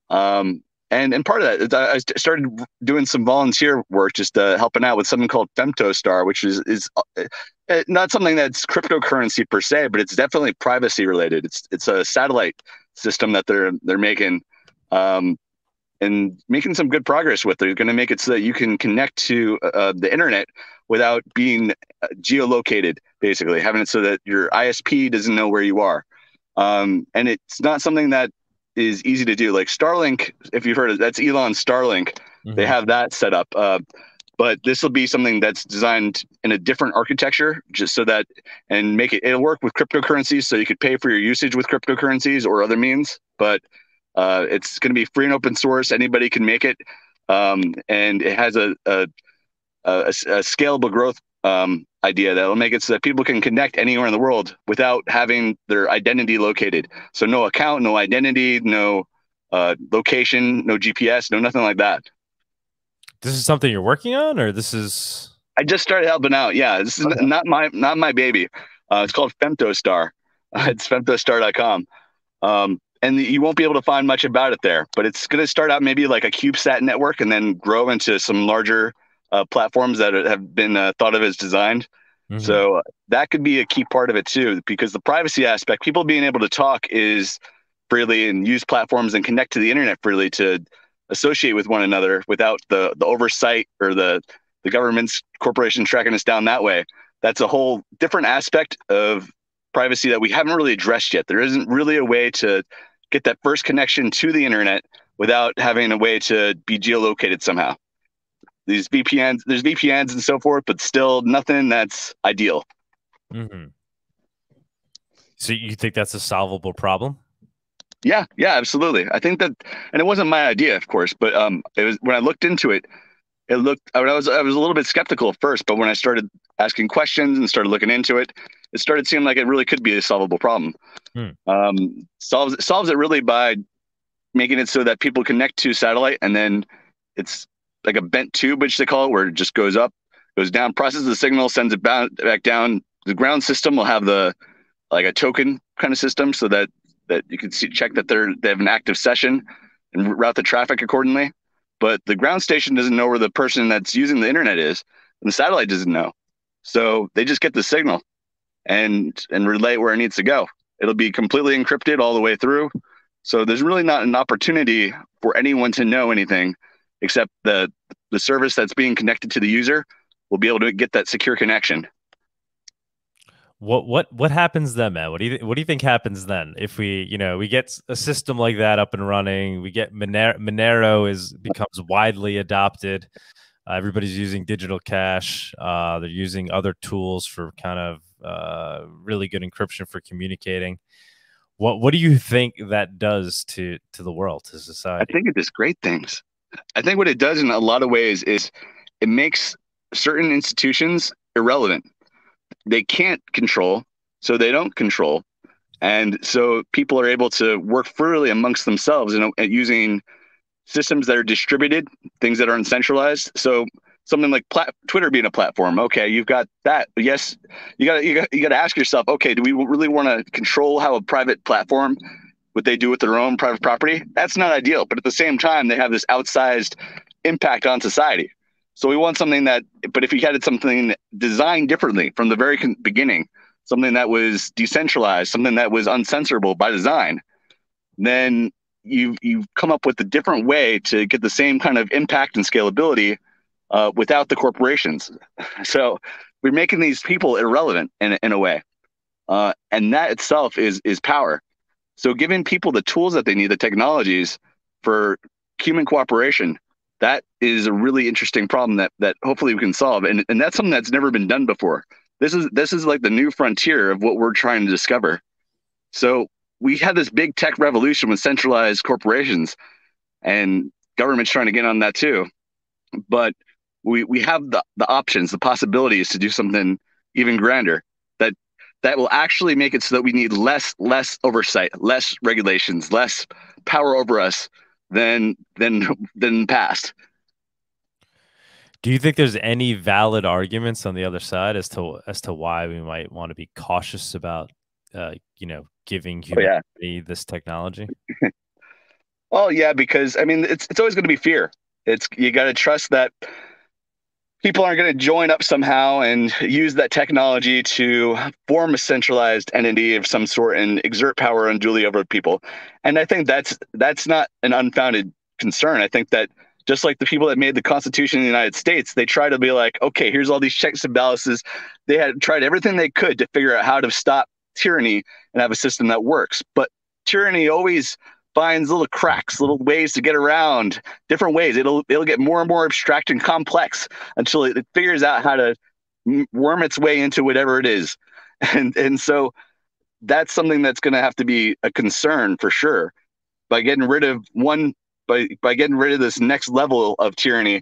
Speaker 1: Um, and and part of that, I started doing some volunteer work, just uh, helping out with something called FemtoStar, which is is uh, uh, not something that's cryptocurrency per se, but it's definitely privacy related. It's it's a satellite system that they're they're making, um, and making some good progress with. They're going to make it so that you can connect to uh, the internet without being uh, geolocated, basically having it so that your ISP doesn't know where you are. Um, and it's not something that is easy to do. Like Starlink, if you've heard of that's Elon Starlink. Mm-hmm. They have that set up. Uh, but this will be something that's designed in a different architecture just so that and make it it'll work with cryptocurrencies so you could pay for your usage with cryptocurrencies or other means but uh, it's going to be free and open source anybody can make it um, and it has a a, a, a scalable growth um, idea that will make it so that people can connect anywhere in the world without having their identity located. So no account, no identity, no uh, location, no GPS, no nothing like that.
Speaker 4: This is something you're working on, or this is?
Speaker 1: I just started helping out. Yeah, this is okay. not my not my baby. Uh, it's called FemtoStar. it's femtostar.com. Um, and you won't be able to find much about it there, but it's going to start out maybe like a CubeSat network and then grow into some larger uh, platforms that have been uh, thought of as designed. Mm-hmm. So uh, that could be a key part of it too, because the privacy aspect, people being able to talk is freely and use platforms and connect to the internet freely to associate with one another without the the oversight or the the government's corporation tracking us down that way. That's a whole different aspect of privacy that we haven't really addressed yet. There isn't really a way to get that first connection to the internet without having a way to be geolocated somehow these VPNs. There's VPNs and so forth, but still nothing that's ideal.
Speaker 4: Mm-hmm. So you think that's a solvable problem?
Speaker 1: Yeah, yeah, absolutely. I think that, and it wasn't my idea, of course, but um, it was when I looked into it. It looked. I was I was a little bit skeptical at first, but when I started asking questions and started looking into it, it started seeming like it really could be a solvable problem. Hmm. Um, solves solves it really by making it so that people connect to satellite, and then it's like a bent tube, which they call it, where it just goes up, goes down, processes the signal, sends it back back down. The ground system will have the like a token kind of system, so that that you can see check that they're they have an active session and route the traffic accordingly. But the ground station doesn't know where the person that's using the internet is, and the satellite doesn't know. So they just get the signal and and relay where it needs to go. It'll be completely encrypted all the way through. So there's really not an opportunity for anyone to know anything except the the service that's being connected to the user will be able to get that secure connection.
Speaker 4: What what what happens then, man? What do you what do you think happens then if we you know we get a system like that up and running? We get Monero, Monero is becomes widely adopted. Uh, everybody's using digital cash. Uh, they're using other tools for kind of uh, really good encryption for communicating. What what do you think that does to to the world to society?
Speaker 1: I think it does great things. I think what it does in a lot of ways is it makes certain institutions irrelevant they can't control, so they don't control. And so people are able to work freely amongst themselves and know, using systems that are distributed, things that are uncentralized. So something like plat- Twitter being a platform, okay, you've got that. Yes, you got you got you got to ask yourself, okay, do we really want to control how a private platform what they do with their own private property? That's not ideal, but at the same time, they have this outsized impact on society. So we want something that, but if you had something designed differently from the very beginning, something that was decentralized, something that was uncensorable by design, then you've you've come up with a different way to get the same kind of impact and scalability uh, without the corporations. So we're making these people irrelevant in in a way, uh, and that itself is is power. So giving people the tools that they need, the technologies for human cooperation that is a really interesting problem that that hopefully we can solve. And and that's something that's never been done before. This is this is like the new frontier of what we're trying to discover. So we had this big tech revolution with centralized corporations and government's trying to get on that too. But we we have the, the options the possibilities to do something even grander that that will actually make it so that we need less less oversight less regulations less power over us than than than past.
Speaker 4: Do you think there's any valid arguments on the other side as to as to why we might want to be cautious about, uh, you know, giving humanity oh, yeah. this technology?
Speaker 1: well, yeah, because I mean, it's it's always going to be fear. It's you got to trust that people aren't going to join up somehow and use that technology to form a centralized entity of some sort and exert power unduly over people. And I think that's that's not an unfounded concern. I think that just like the people that made the Constitution in the United States, they try to be like, okay, here's all these checks and balances. They had tried everything they could to figure out how to stop tyranny and have a system that works. But tyranny always finds little cracks, little ways to get around, different ways. It'll it'll get more and more abstract and complex until it, figures out how to worm its way into whatever it is, and and so that's something that's going to have to be a concern for sure. By getting rid of one, by by getting rid of this next level of tyranny,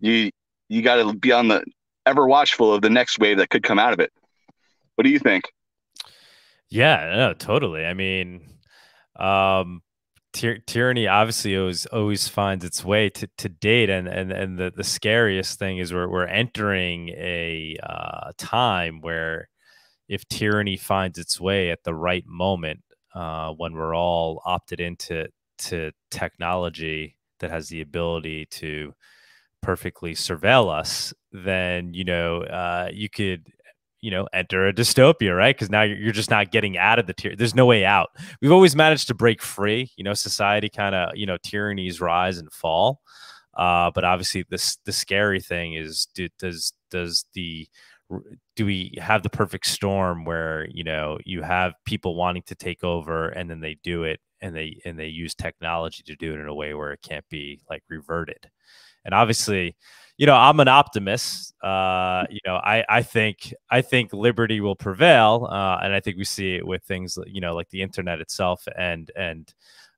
Speaker 1: you you got to be on the ever watchful of the next wave that could come out of it. What do you think?
Speaker 4: Yeah, no, totally. I mean, um, Ty- tyranny obviously always always finds its way to, to date and and and the, the scariest thing is we're, we're entering a uh, time where if tyranny finds its way at the right moment uh, when we're all opted into to technology that has the ability to perfectly surveil us then you know uh, you could you know, enter a dystopia, right? Because now you're just not getting out of the tier. There's no way out. We've always managed to break free. You know, society kind of, you know, tyrannies rise and fall. Uh, but obviously, this the scary thing is, do, does does the do we have the perfect storm where you know you have people wanting to take over and then they do it and they and they use technology to do it in a way where it can't be like reverted and obviously you know, I'm an optimist. Uh, you know, I I think I think liberty will prevail, uh, and I think we see it with things you know like the internet itself, and and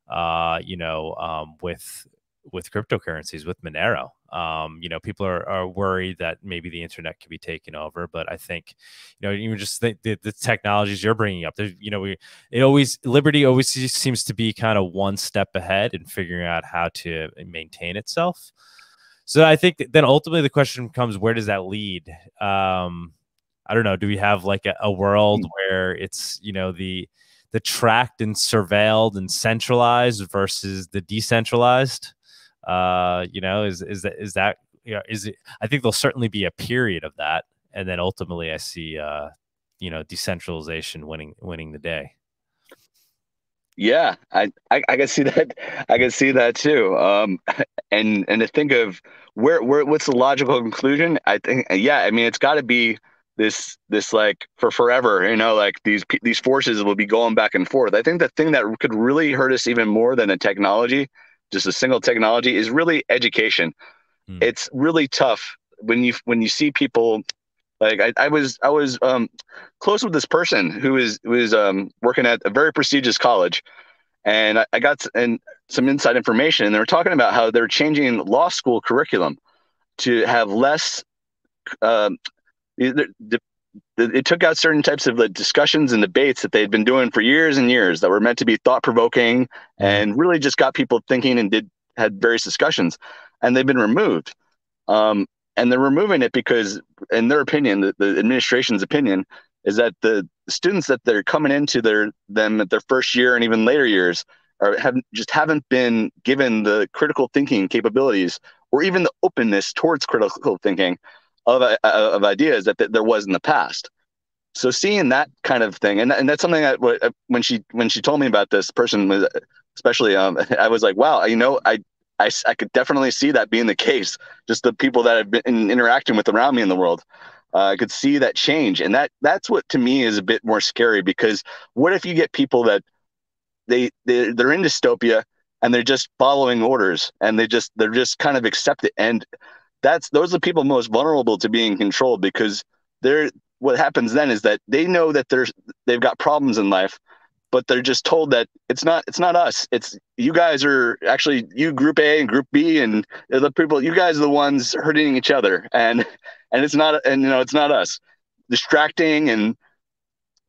Speaker 4: uh, you know, um, with with cryptocurrencies with Monero. Um, you know, people are, are worried that maybe the internet could be taken over, but I think, you know, even just the, the, the technologies you're bringing up, you know, we, it always, Liberty always seems to be kind of one step ahead in figuring out how to maintain itself. So I think then ultimately the question comes, where does that lead? Um, I don't know. Do we have like a, a world hmm. where it's, you know, the, the tracked and surveilled and centralized versus the decentralized? Uh, you know, is is that is that you know, is it? I think there'll certainly be a period of that, and then ultimately, I see uh, you know, decentralization winning winning the day.
Speaker 1: Yeah, I, I, I can see that. I can see that too. Um, and and to think of where where what's the logical conclusion? I think yeah. I mean, it's got to be this this like for forever. You know, like these these forces will be going back and forth. I think the thing that could really hurt us even more than a technology just a single technology is really education. Hmm. It's really tough when you when you see people like I, I was I was um, close with this person who is was um, working at a very prestigious college, and I, I got and some inside information, and they were talking about how they're changing law school curriculum to have less. Um, it took out certain types of like discussions and debates that they had been doing for years and years that were meant to be thought provoking mm-hmm. and really just got people thinking and did had various discussions and they've been removed um, and they're removing it because in their opinion the, the administration's opinion is that the students that they're coming into their them at their first year and even later years are have just haven't been given the critical thinking capabilities or even the openness towards critical thinking of, uh, of ideas that, that there was in the past. So seeing that kind of thing, and, and that's something that uh, when she when she told me about this person was especially um, I was like, wow, you know, I, I I could definitely see that being the case. Just the people that I've been interacting with around me in the world, uh, I could see that change, and that that's what to me is a bit more scary because what if you get people that they, they they're in dystopia and they're just following orders and they just they're just kind of accept it and that's those are the people most vulnerable to being controlled because they're what happens then is that they know that there's they've got problems in life but they're just told that it's not it's not us. It's you guys are actually you group a and group b and the people you guys are the ones hurting each other. And and it's not and you know it's not us. Distracting and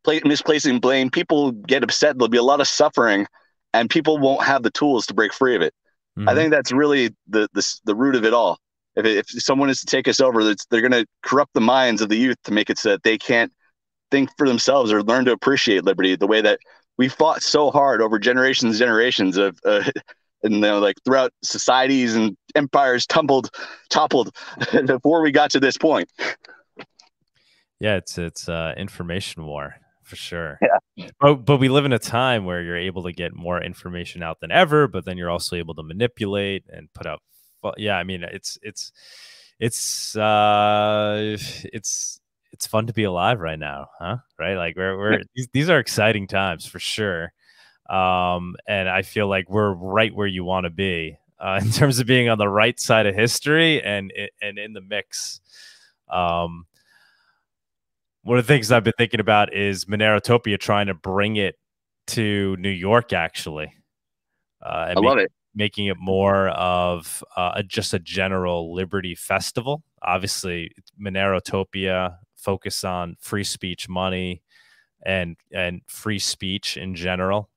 Speaker 1: play, misplacing blame people get upset. There'll be a lot of suffering and people won't have the tools to break free of it. Mm-hmm. i think that's really the, the the root of it all. If, if someone is to take us over, they're going to corrupt the minds of the youth to make it so that they can't think for themselves or learn to appreciate liberty the way that we fought so hard over generations and generations of uh, and you know, like throughout societies and empires tumbled toppled before we got to this point.
Speaker 4: Yeah it's it's uh information war for sure.
Speaker 1: Yeah.
Speaker 4: But, but we live in a time where you're able to get more information out than ever but then you're also able to manipulate and put out well, yeah, I mean, it's it's it's uh it's it's fun to be alive right now, huh? Right? Like we're we're these, these are exciting times for sure. Um, and I feel like we're right where you want to be uh, in terms of being on the right side of history and and in the mix. Um, one of the things I've been thinking about is Monerotopia trying to bring it to New York, actually.
Speaker 1: Uh, I love it
Speaker 4: making it more of uh, just a general liberty festival. Obviously, Monerotopia focus on free speech money and and free speech in general.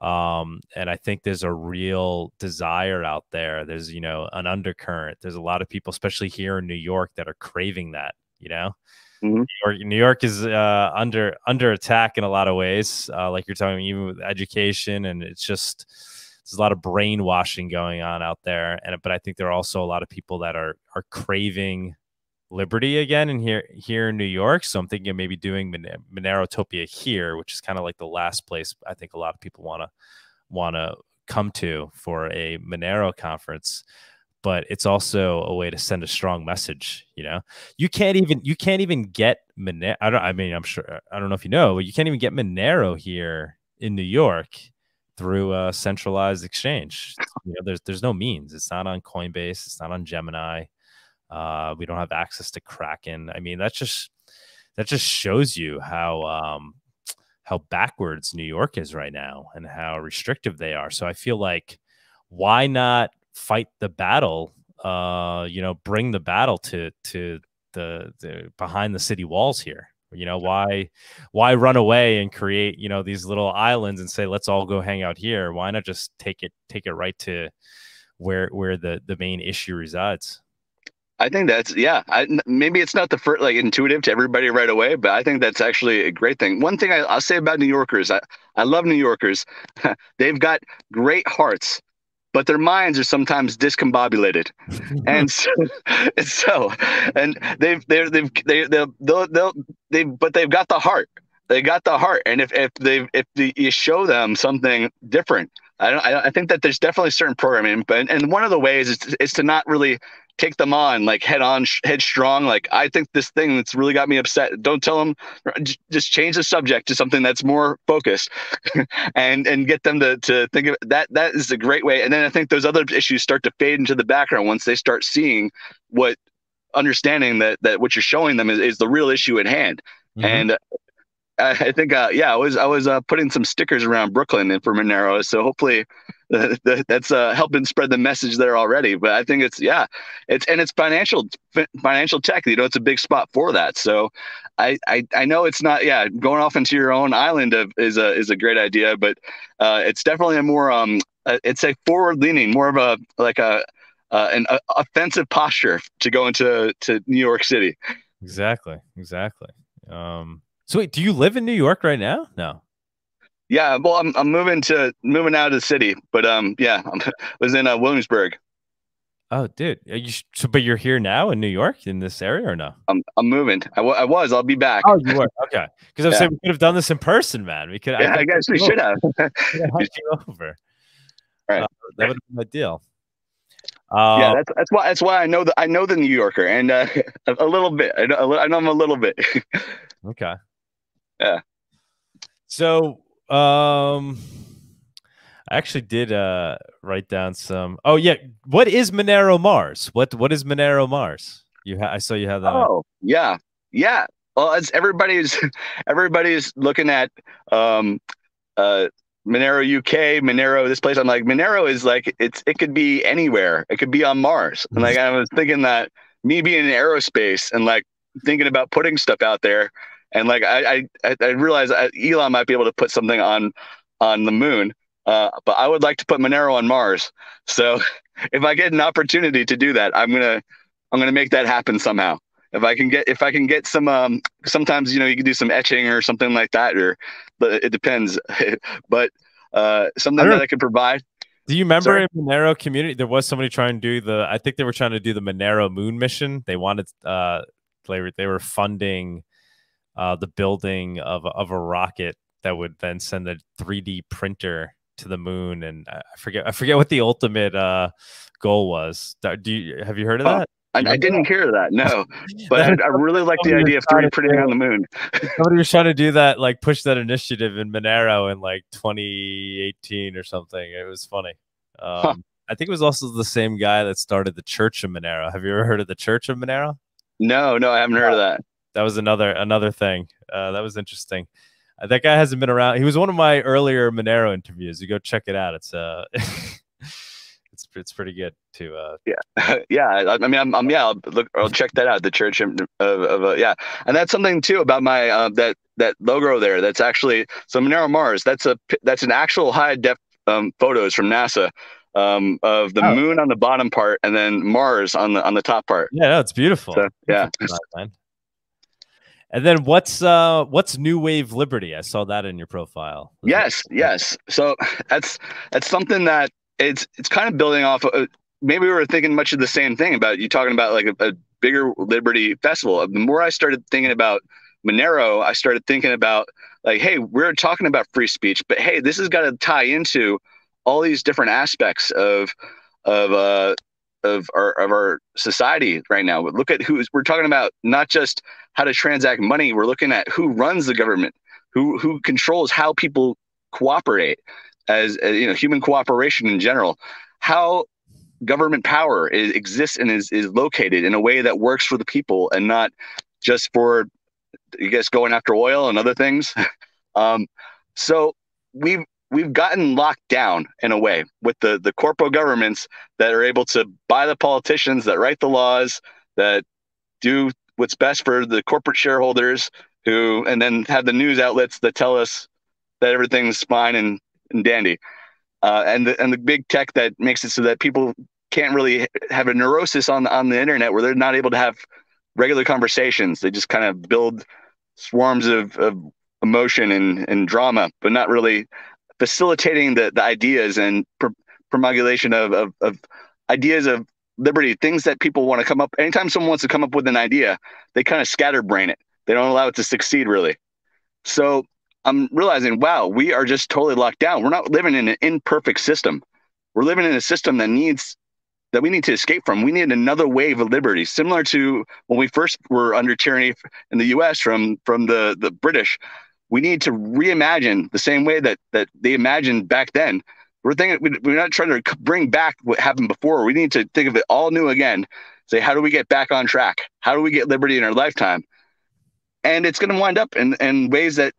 Speaker 4: Um, and I think there's a real desire out there. There's you know an undercurrent. There's a lot of people, especially here in New York, that are craving that. You know, Mm-hmm. New, York, New York is uh, under under attack in a lot of ways, uh, like you're talking, even with education, and it's just there's a lot of brainwashing going on out there and but i think there are also a lot of people that are are craving liberty again in here here in new york so i'm thinking of maybe doing monerotopia here which is kind of like the last place i think a lot of people want to want to come to for a monero conference but it's also a way to send a strong message you know you can't even you can't even get monero i don't i mean i'm sure i don't know if you know but you can't even get monero here in new york through a centralized exchange. You know, there's there's no means. It's not on Coinbase. It's not on Gemini. Uh, we don't have access to Kraken. I mean, that's just that just shows you how um, how backwards New York is right now and how restrictive they are. So I feel like why not fight the battle? Uh, you know, bring the battle to to the, the behind the city walls here. You know, why why run away and create, you know, these little islands and say let's all go hang out here? Why not just take it take it right to where where the the main issue resides?
Speaker 1: I think that's yeah. I, maybe it's not the first like intuitive to everybody right away, but I think that's actually a great thing. One thing I, will say about New Yorkers, I, I love New Yorkers. They've got great hearts, but their minds are sometimes discombobulated, and so, and so, and they've they're, they've they they'll, they'll they'll they but they've got the heart. They got the heart, and if if they if the, you show them something different, I don't. I, I think that there's definitely certain programming, but and one of the ways is is to not really take them on like head on headstrong like i think this thing that's really got me upset don't tell them just change the subject to something that's more focused and and get them to to think of that that is a great way. And then i think those other issues start to fade into the background once they start seeing what understanding that that what you're showing them is, is the real issue at hand. Mm-hmm. and I think, uh, yeah, I was I was uh, putting some stickers around Brooklyn and for Monero, so hopefully uh, that's uh, helping spread the message there already. But I think it's yeah, it's and it's financial financial tech. You know, it's a big spot for that. So I I, I know it's not yeah going off into your own island of, is a is a great idea, but uh, it's definitely a more um uh, it's a forward leaning, more of a like a an a, offensive posture to go into to New York City.
Speaker 4: Exactly, exactly. Um, so wait, do you live in New York right now? No.
Speaker 1: Yeah, well, I'm I'm moving to moving out of the city, but um, yeah, I was in uh, Williamsburg.
Speaker 4: Oh, dude, you, so, but you're here now in New York in this area or no?
Speaker 1: I'm I'm moving. I, w- I was. I'll be back.
Speaker 4: Oh, you were okay. Because I was yeah. saying we could have done this in person, man. We could.
Speaker 1: Yeah, I, I guess we should have.
Speaker 4: yeah, over.
Speaker 1: All right. Uh,
Speaker 4: that would have been my deal.
Speaker 1: Uh, yeah, that's that's why that's why I know the I know the New Yorker and uh, a, a little bit. I know, I know him a little bit.
Speaker 4: okay.
Speaker 1: Yeah.
Speaker 4: So, um, I actually did uh write down some. Oh yeah, what is Monero Mars? What what is Monero Mars? You ha- I saw you have that.
Speaker 1: Oh yeah, yeah. Well, it's everybody's everybody's looking at um uh Monero UK, Monero this place. I'm like Monero is like it's it could be anywhere. It could be on Mars. And like I was thinking that me being in aerospace and like thinking about putting stuff out there and like I I, I realized Elon might be able to put something on on the moon, uh, but I would like to put Monero on Mars. So if I get an opportunity to do that, I'm gonna I'm gonna make that happen somehow. If I can get if I can get some um sometimes you know you can do some etching or something like that or but it depends but uh something I that I could provide.
Speaker 4: Do you remember Sorry? in Monero community there was somebody trying to do the I think they were trying to do the Monero moon mission. They wanted uh they were, they were funding uh, the building of, of a rocket that would then send a 3D printer to the moon. And I forget I forget what the ultimate uh, goal was. Do you have you heard of that?
Speaker 1: I, I, didn't hear that, no. But I, I, really like the idea of 3D printing on the moon.
Speaker 4: somebody was trying to do that, like push that initiative in Monero in like 2018 or something. It was funny. Um, huh. I think it was also the same guy that started the Church of Monero. Have you ever heard of the Church of Monero?
Speaker 1: No, no, I haven't heard of that
Speaker 4: that was another another thing. Uh, that was interesting. Uh, that guy hasn't been around. He was one of my earlier Monero interviews. You go check it out. It's uh it's it's pretty good to uh
Speaker 1: yeah yeah I, I mean I'm, I'm, yeah I'll look I'll check that out the church of, of, uh, yeah and that's something too about my uh, that that logo there that's actually so Monero Mars that's a that's an actual high def um, photos from NASA um, of the oh. moon on the bottom part and then Mars on the on the top part
Speaker 4: yeah that's beautiful
Speaker 1: so, yeah
Speaker 4: and then what's uh what's New Wave Liberty? I saw that in your profile.
Speaker 1: Yes, yes. So that's that's something that it's it's kind of building off. Of, maybe we were thinking much of the same thing about you talking about like a, a bigger Liberty festival. The more I started thinking about Monero, I started thinking about like, hey, we're talking about free speech, but hey, this has got to tie into all these different aspects of of uh of our of our society right now. Look at who's we're talking about not just how to transact money. We're looking at who runs the government, who who controls how people cooperate, as, as you know, human cooperation in general. How government power is, exists and is, is located in a way that works for the people and not just for, I guess, going after oil and other things. um, so we've we've gotten locked down in a way with the the corpo governments that are able to buy the politicians that write the laws that do what's best for the corporate shareholders who and then have the news outlets that tell us that everything's fine and, and dandy uh, and the and the big tech that makes it so that people can't really have a neurosis on on the internet where they're not able to have regular conversations. They just kind of build swarms of, of emotion and, and drama, but not really facilitating the, the ideas and pr- promulgation of, of, of ideas of liberty, things that people want to come up. Anytime someone wants to come up with an idea, they kind of scatterbrain it. They don't allow it to succeed really. So I'm realizing, wow, we are just totally locked down. We're not living in an imperfect system. We're living in a system that needs that we need to escape from. We need another wave of liberty, similar to when we first were under tyranny in the U.S. from from the the British. We need to reimagine the same way that that they imagined back then. We're thinking we're not trying to bring back what happened before. We need to think of it all new again. Say, how do we get back on track? How do we get liberty in our lifetime? And it's going to wind up in, in ways that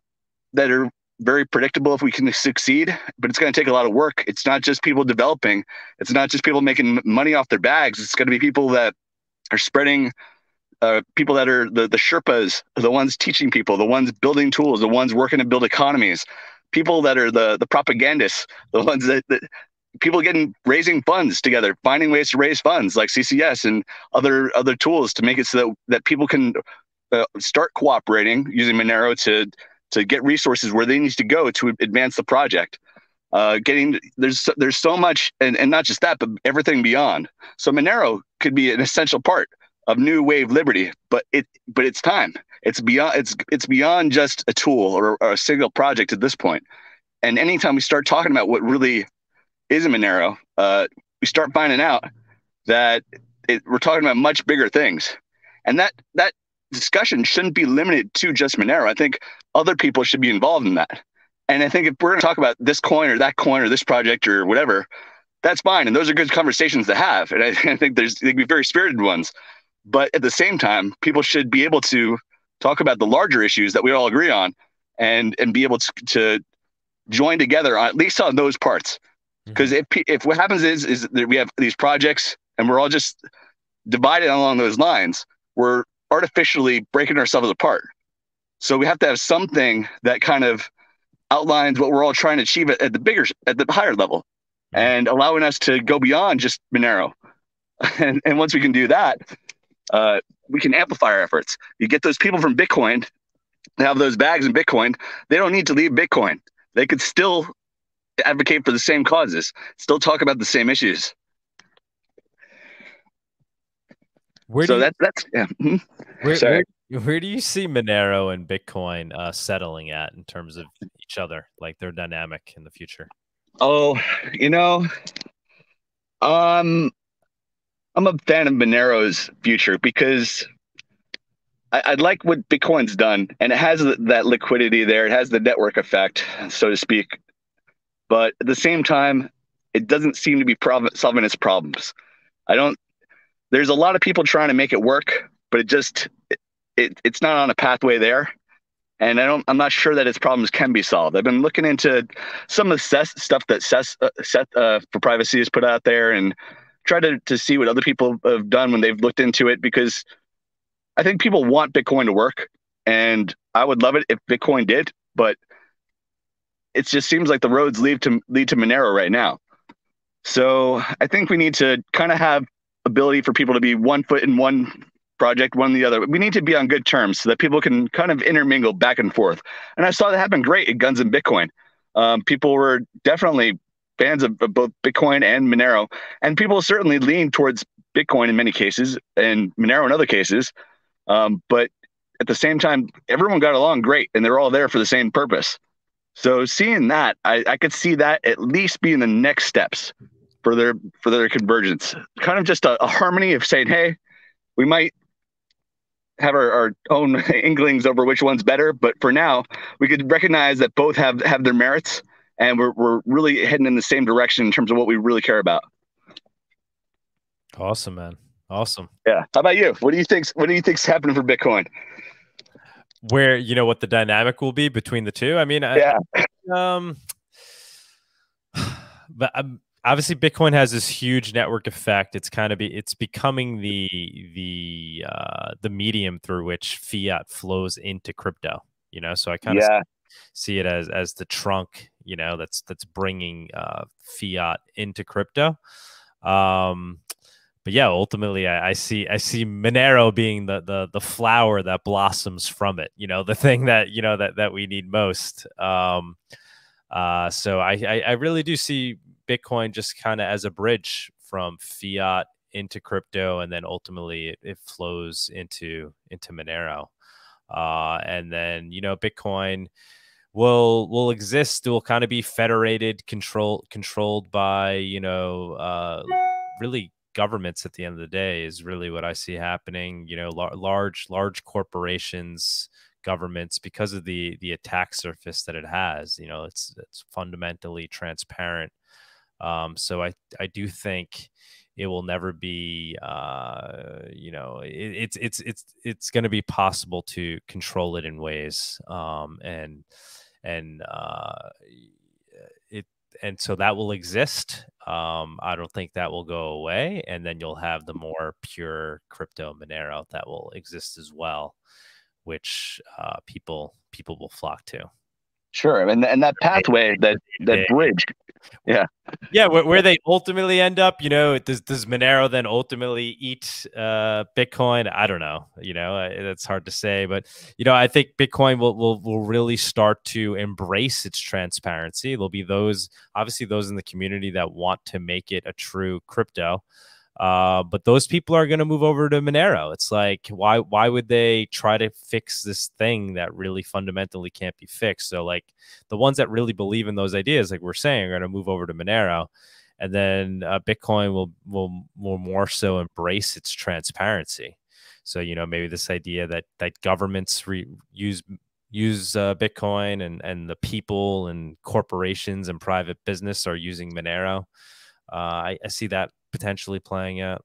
Speaker 1: that are very predictable if we can succeed, but it's going to take a lot of work. It's not just people developing, it's not just people making money off their bags. It's going to be people that are spreading, uh, people that are the, the Sherpas, the ones teaching people, the ones building tools, the ones working to build economies, people that are the, the propagandists, the ones that, that people getting raising funds together, finding ways to raise funds like CCS and other other tools to make it so that, that people can uh, start cooperating using Monero to to get resources where they need to go to advance the project. Uh, getting there's there's so much, and, and not just that, but everything beyond. So Monero could be an essential part of new wave liberty, but it but it's time. It's beyond it's it's beyond just a tool or, or a single project at this point. And anytime we start talking about what really is a Monero, uh, we start finding out that it, we're talking about much bigger things. And that that discussion shouldn't be limited to just Monero. I think other people should be involved in that. And I think if we're going to talk about this coin or that coin or this project or whatever, that's fine. And those are good conversations to have. And I, I think there's they can be very spirited ones. But at the same time, people should be able to talk about the larger issues that we all agree on and and be able to, to join together on, at least on those parts. Because mm-hmm. if if what happens is is that we have these projects and we're all just divided along those lines, we're artificially breaking ourselves apart. So we have to have something that kind of outlines what we're all trying to achieve at, at the bigger, at the higher level, mm-hmm. and allowing us to go beyond just Monero. and, and once we can do that, uh, we can amplify our efforts. You get those people from Bitcoin, they have those bags in Bitcoin. They don't need to leave Bitcoin. They could still advocate for the same causes, still talk about the same issues.
Speaker 4: Where so you, that, that's yeah. Hmm? Where, Sorry. Where, where, do you see Monero and Bitcoin uh, settling at in terms of each other, like their dynamic in the future?
Speaker 1: Oh, you know, um, I'm a fan of Monero's future because I, I like what Bitcoin's done, and it has that liquidity there. It has the network effect, so to speak. But at the same time, it doesn't seem to be solving its problems. I don't there's a lot of people trying to make it work, but it just it, it it's not on a pathway there. And I don't, I'm not sure that its problems can be solved. I've been looking into some of the stuff that Seth, uh, uh, for Privacy has put out there and try to, to see what other people have done when they've looked into it because I think people want Bitcoin to work. And I would love it if Bitcoin did, but it just seems like the roads lead to lead to Monero right now. So I think we need to kind of have ability for people to be one foot in one project, one in the other. We need to be on good terms so that people can kind of intermingle back and forth. And I saw that happen great at Guns and Bitcoin. Um, people were definitely fans of, both Bitcoin and Monero, and people certainly lean towards Bitcoin in many cases and Monero in other cases. Um, but at the same time, everyone got along great, and they're all there for the same purpose. So seeing that, I, I could see that at least being the next steps for their for their convergence. Kind of just a, a harmony of saying, hey, we might have our, our own inklings over which one's better, but for now, we could recognize that both have have their merits, and we're we're really heading in the same direction in terms of what we really care about.
Speaker 4: Awesome, man. Awesome.
Speaker 1: Yeah. How about you? What do you think? What do you think's happening for Bitcoin?
Speaker 4: Where you know what the dynamic will be between the two? I mean,
Speaker 1: yeah.
Speaker 4: I, um, but um, obviously Bitcoin has this huge network effect. It's kind of be it's becoming the the uh, the medium through which fiat flows into crypto. You know, so I kind of see it as as the trunk. You know, that's that's bringing uh, fiat into crypto. Um, but yeah, ultimately, I, I, see I see Monero being the the the flower that blossoms from it. You know, the thing that you know that that we need most. Um, uh, so I, I I really do see Bitcoin just kind of as a bridge from fiat into crypto, and then ultimately it, it flows into into Monero, uh, and then you know Bitcoin will will exist. It will kind of be federated, control controlled by you know uh, really governments at the end of the day is really what I see happening. You know, lar- large large corporations governments because of the the attack surface that it has you know it's it's fundamentally transparent um, so I I do think it will never be uh, you know it, it's it's it's it's going to be possible to control it in ways um, and and uh, it and so that will exist. Um, i don't think that will go away and then you'll have the more pure crypto monero that will exist as well which uh, people people will flock to
Speaker 1: Sure, and and that pathway, that that bridge, yeah,
Speaker 4: yeah, where, where, they ultimately end up, you know, does does Monero then ultimately eat uh, Bitcoin? I don't know, you know, it's hard to say, but you know, I think Bitcoin will will will really start to embrace its transparency. There'll be those, obviously, those in the community that want to make it a true crypto. Uh, but those people are going to move over to Monero. It's like why why would they try to fix this thing that really fundamentally can't be fixed? So like the ones that really believe in those ideas, like we're saying, are going to move over to Monero, and then uh, Bitcoin will will will more so embrace its transparency. So you know maybe this idea that that governments re- use use uh, Bitcoin and and the people and corporations and private business are using Monero. Uh, I, I see that potentially playing out?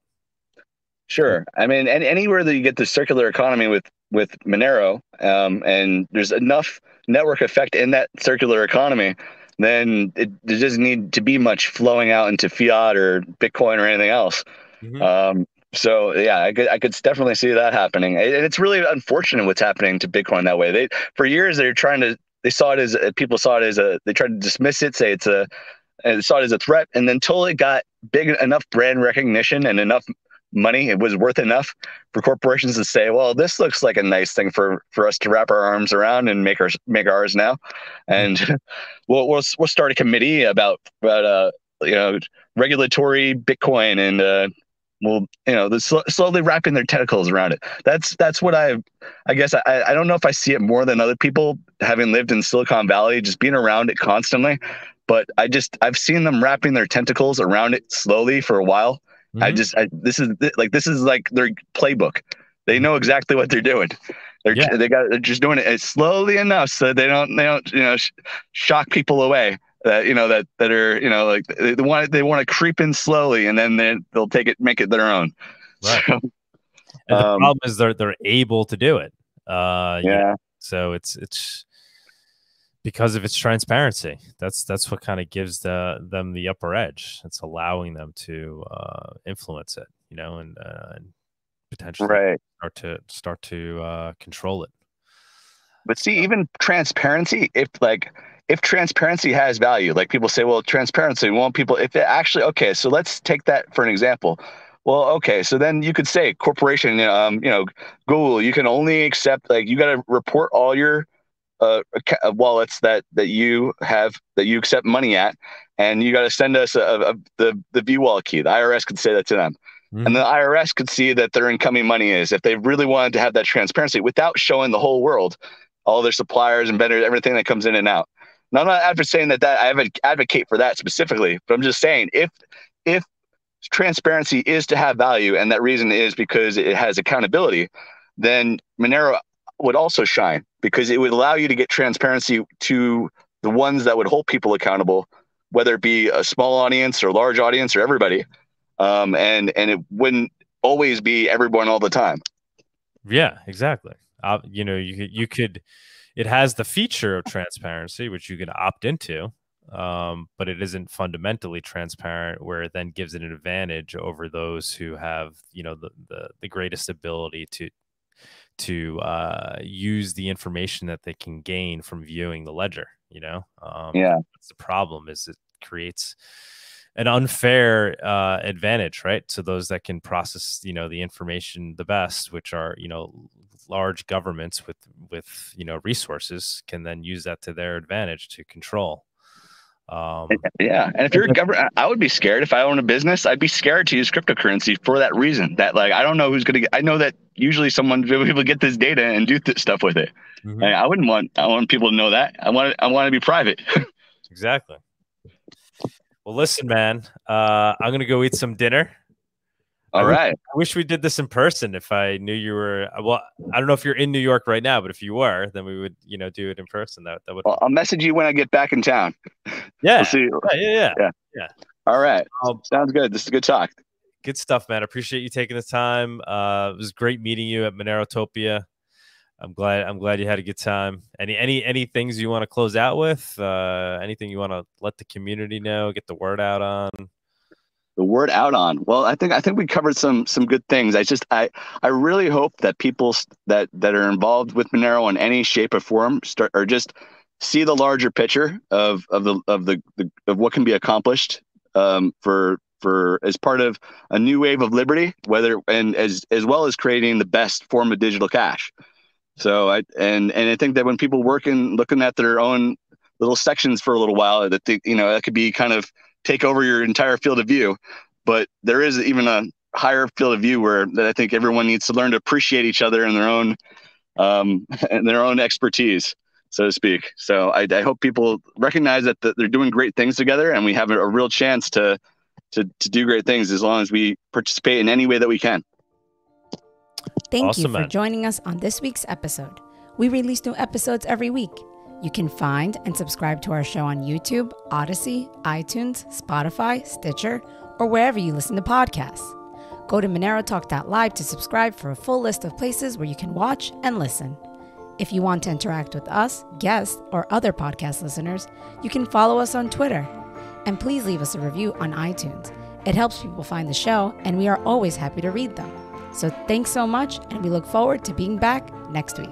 Speaker 1: Sure. I mean, and anywhere that you get the circular economy with with Monero, um, and there's enough network effect in that circular economy, then it, it doesn't need to be much flowing out into fiat or Bitcoin or anything else. Mm-hmm. Um, so yeah, I could I could definitely see that happening, and it's really unfortunate what's happening to Bitcoin that way. They for years they're trying to they saw it as people saw it as a they tried to dismiss it, say it's a and saw it as a threat, and then until it got big enough brand recognition and enough money, it was worth enough for corporations to say, "Well, this looks like a nice thing for for us to wrap our arms around and make our make ours now," and we'll we'll we'll start a committee about about uh you know regulatory Bitcoin and uh, will you know the sl- slowly wrapping their tentacles around it. That's that's what i i guess I, I don't know if i see it more than other people having lived in silicon valley just being around it constantly but I just I've seen them wrapping their tentacles around it slowly for a while. Mm-hmm. I just I, this is like this is like their playbook. They know exactly what they're doing. They're yeah. they got they're just doing it slowly enough so they don't they don't you know sh- shock people away that you know that that are you know like they, they want they want to creep in slowly and then they they'll take it make it their own.
Speaker 4: Right. So, the um, problem is they're they're able to do it. Uh, yeah. yeah. So it's it's because of its transparency. That's that's what kind of gives the, them the upper edge. It's allowing them to uh, influence it, you know, and, uh, and potentially
Speaker 1: right.
Speaker 4: start to start to uh, control it.
Speaker 1: But see, even transparency, if like if transparency has value, like people say, well, transparency, we want people. If it actually okay, so let's take that for an example. Well, okay, so then you could say corporation, um, you know, Google, you can only accept like you got to report all your uh, wallets that that you have that you accept money at, and you got to send us a, a, the the V wallet key. The IRS could say that to them, mm-hmm. and the IRS could see that their incoming money is if they really wanted to have that transparency without showing the whole world all their suppliers and vendors, everything that comes in and out. Now, I'm not advocating that that I haven't advocate for that specifically, but I'm just saying if if transparency is to have value, and that reason is because it has accountability, then Monero would also shine because it would allow you to get transparency to the ones that would hold people accountable, whether it be a small audience or large audience or everybody. um, and and it wouldn't always be everyone all the time.
Speaker 4: Yeah, exactly. Uh, you know, you could, you could, it has the feature of transparency, which you can opt into, um, but it isn't fundamentally transparent, where it then gives it an advantage over those who have, you know, the the, the greatest ability to to uh, use the information that they can gain from viewing the ledger. You know,
Speaker 1: um, yeah,
Speaker 4: that's the problem is it creates an unfair uh, advantage, right? To those that can process, you know, the information the best, which are, you know, large governments with with you know resources, can then use that to their advantage to control.
Speaker 1: Um, yeah, and if you're a government, I would be scared if I own a business. I'd be scared to use cryptocurrency for that reason. That like I don't know who's gonna. Get, I know that usually someone will be able to get this data and do th- stuff with it. Mm-hmm. I wouldn't want. I want people to know that. I want. I want to be private.
Speaker 4: exactly. Well, listen, man. Uh, I'm gonna go eat some dinner.
Speaker 1: All
Speaker 4: I
Speaker 1: right.
Speaker 4: Wish, I wish we did this in person. If I knew you were, well, I don't know if you're in New York right now, but if you were, then we would, you know, do it in person. That that would.
Speaker 1: Well, I'll message you when I get back in town.
Speaker 4: Yeah. We'll see. Yeah, yeah, yeah, yeah. yeah.
Speaker 1: All right. Um, Sounds good. This is a good talk.
Speaker 4: Good stuff, man. I appreciate you taking the time. Uh, it was great meeting you at Monerotopia. I'm glad. I'm glad you had a good time. Any any any things you want to close out with? Uh, anything you want to let the community know? Get the word out on.
Speaker 1: The word out on. Well, I think I think we covered some some good things. I just I I really hope that people that that are involved with Monero in any shape or form start or just see the larger picture of of the of the, the of what can be accomplished um, for for as part of a new wave of liberty, whether and as as well as creating the best form of digital cash. So I and and I think that when people working looking at their own little sections for a little while, that they, you know that could be kind of take over your entire field of view. But there is even a higher field of view where that I think everyone needs to learn to appreciate each other and their own um, and their own expertise, so to speak. So I, I hope people recognize that the, they're doing great things together, and we have a, a real chance to to to do great things as long as we participate in any way that we can.
Speaker 3: Thank awesome, you for man. joining us on this week's episode. We release new episodes every week. You can find and subscribe to our show on YouTube, Odysee, iTunes, Spotify, Stitcher, or wherever you listen to podcasts. Go to monerotalk.live to subscribe for a full list of places where you can watch and listen. If you want to interact with us, guests, or other podcast listeners, you can follow us on Twitter. And please leave us a review on iTunes. It helps people find the show, and we are always happy to read them. So thanks so much, and we look forward to being back next week.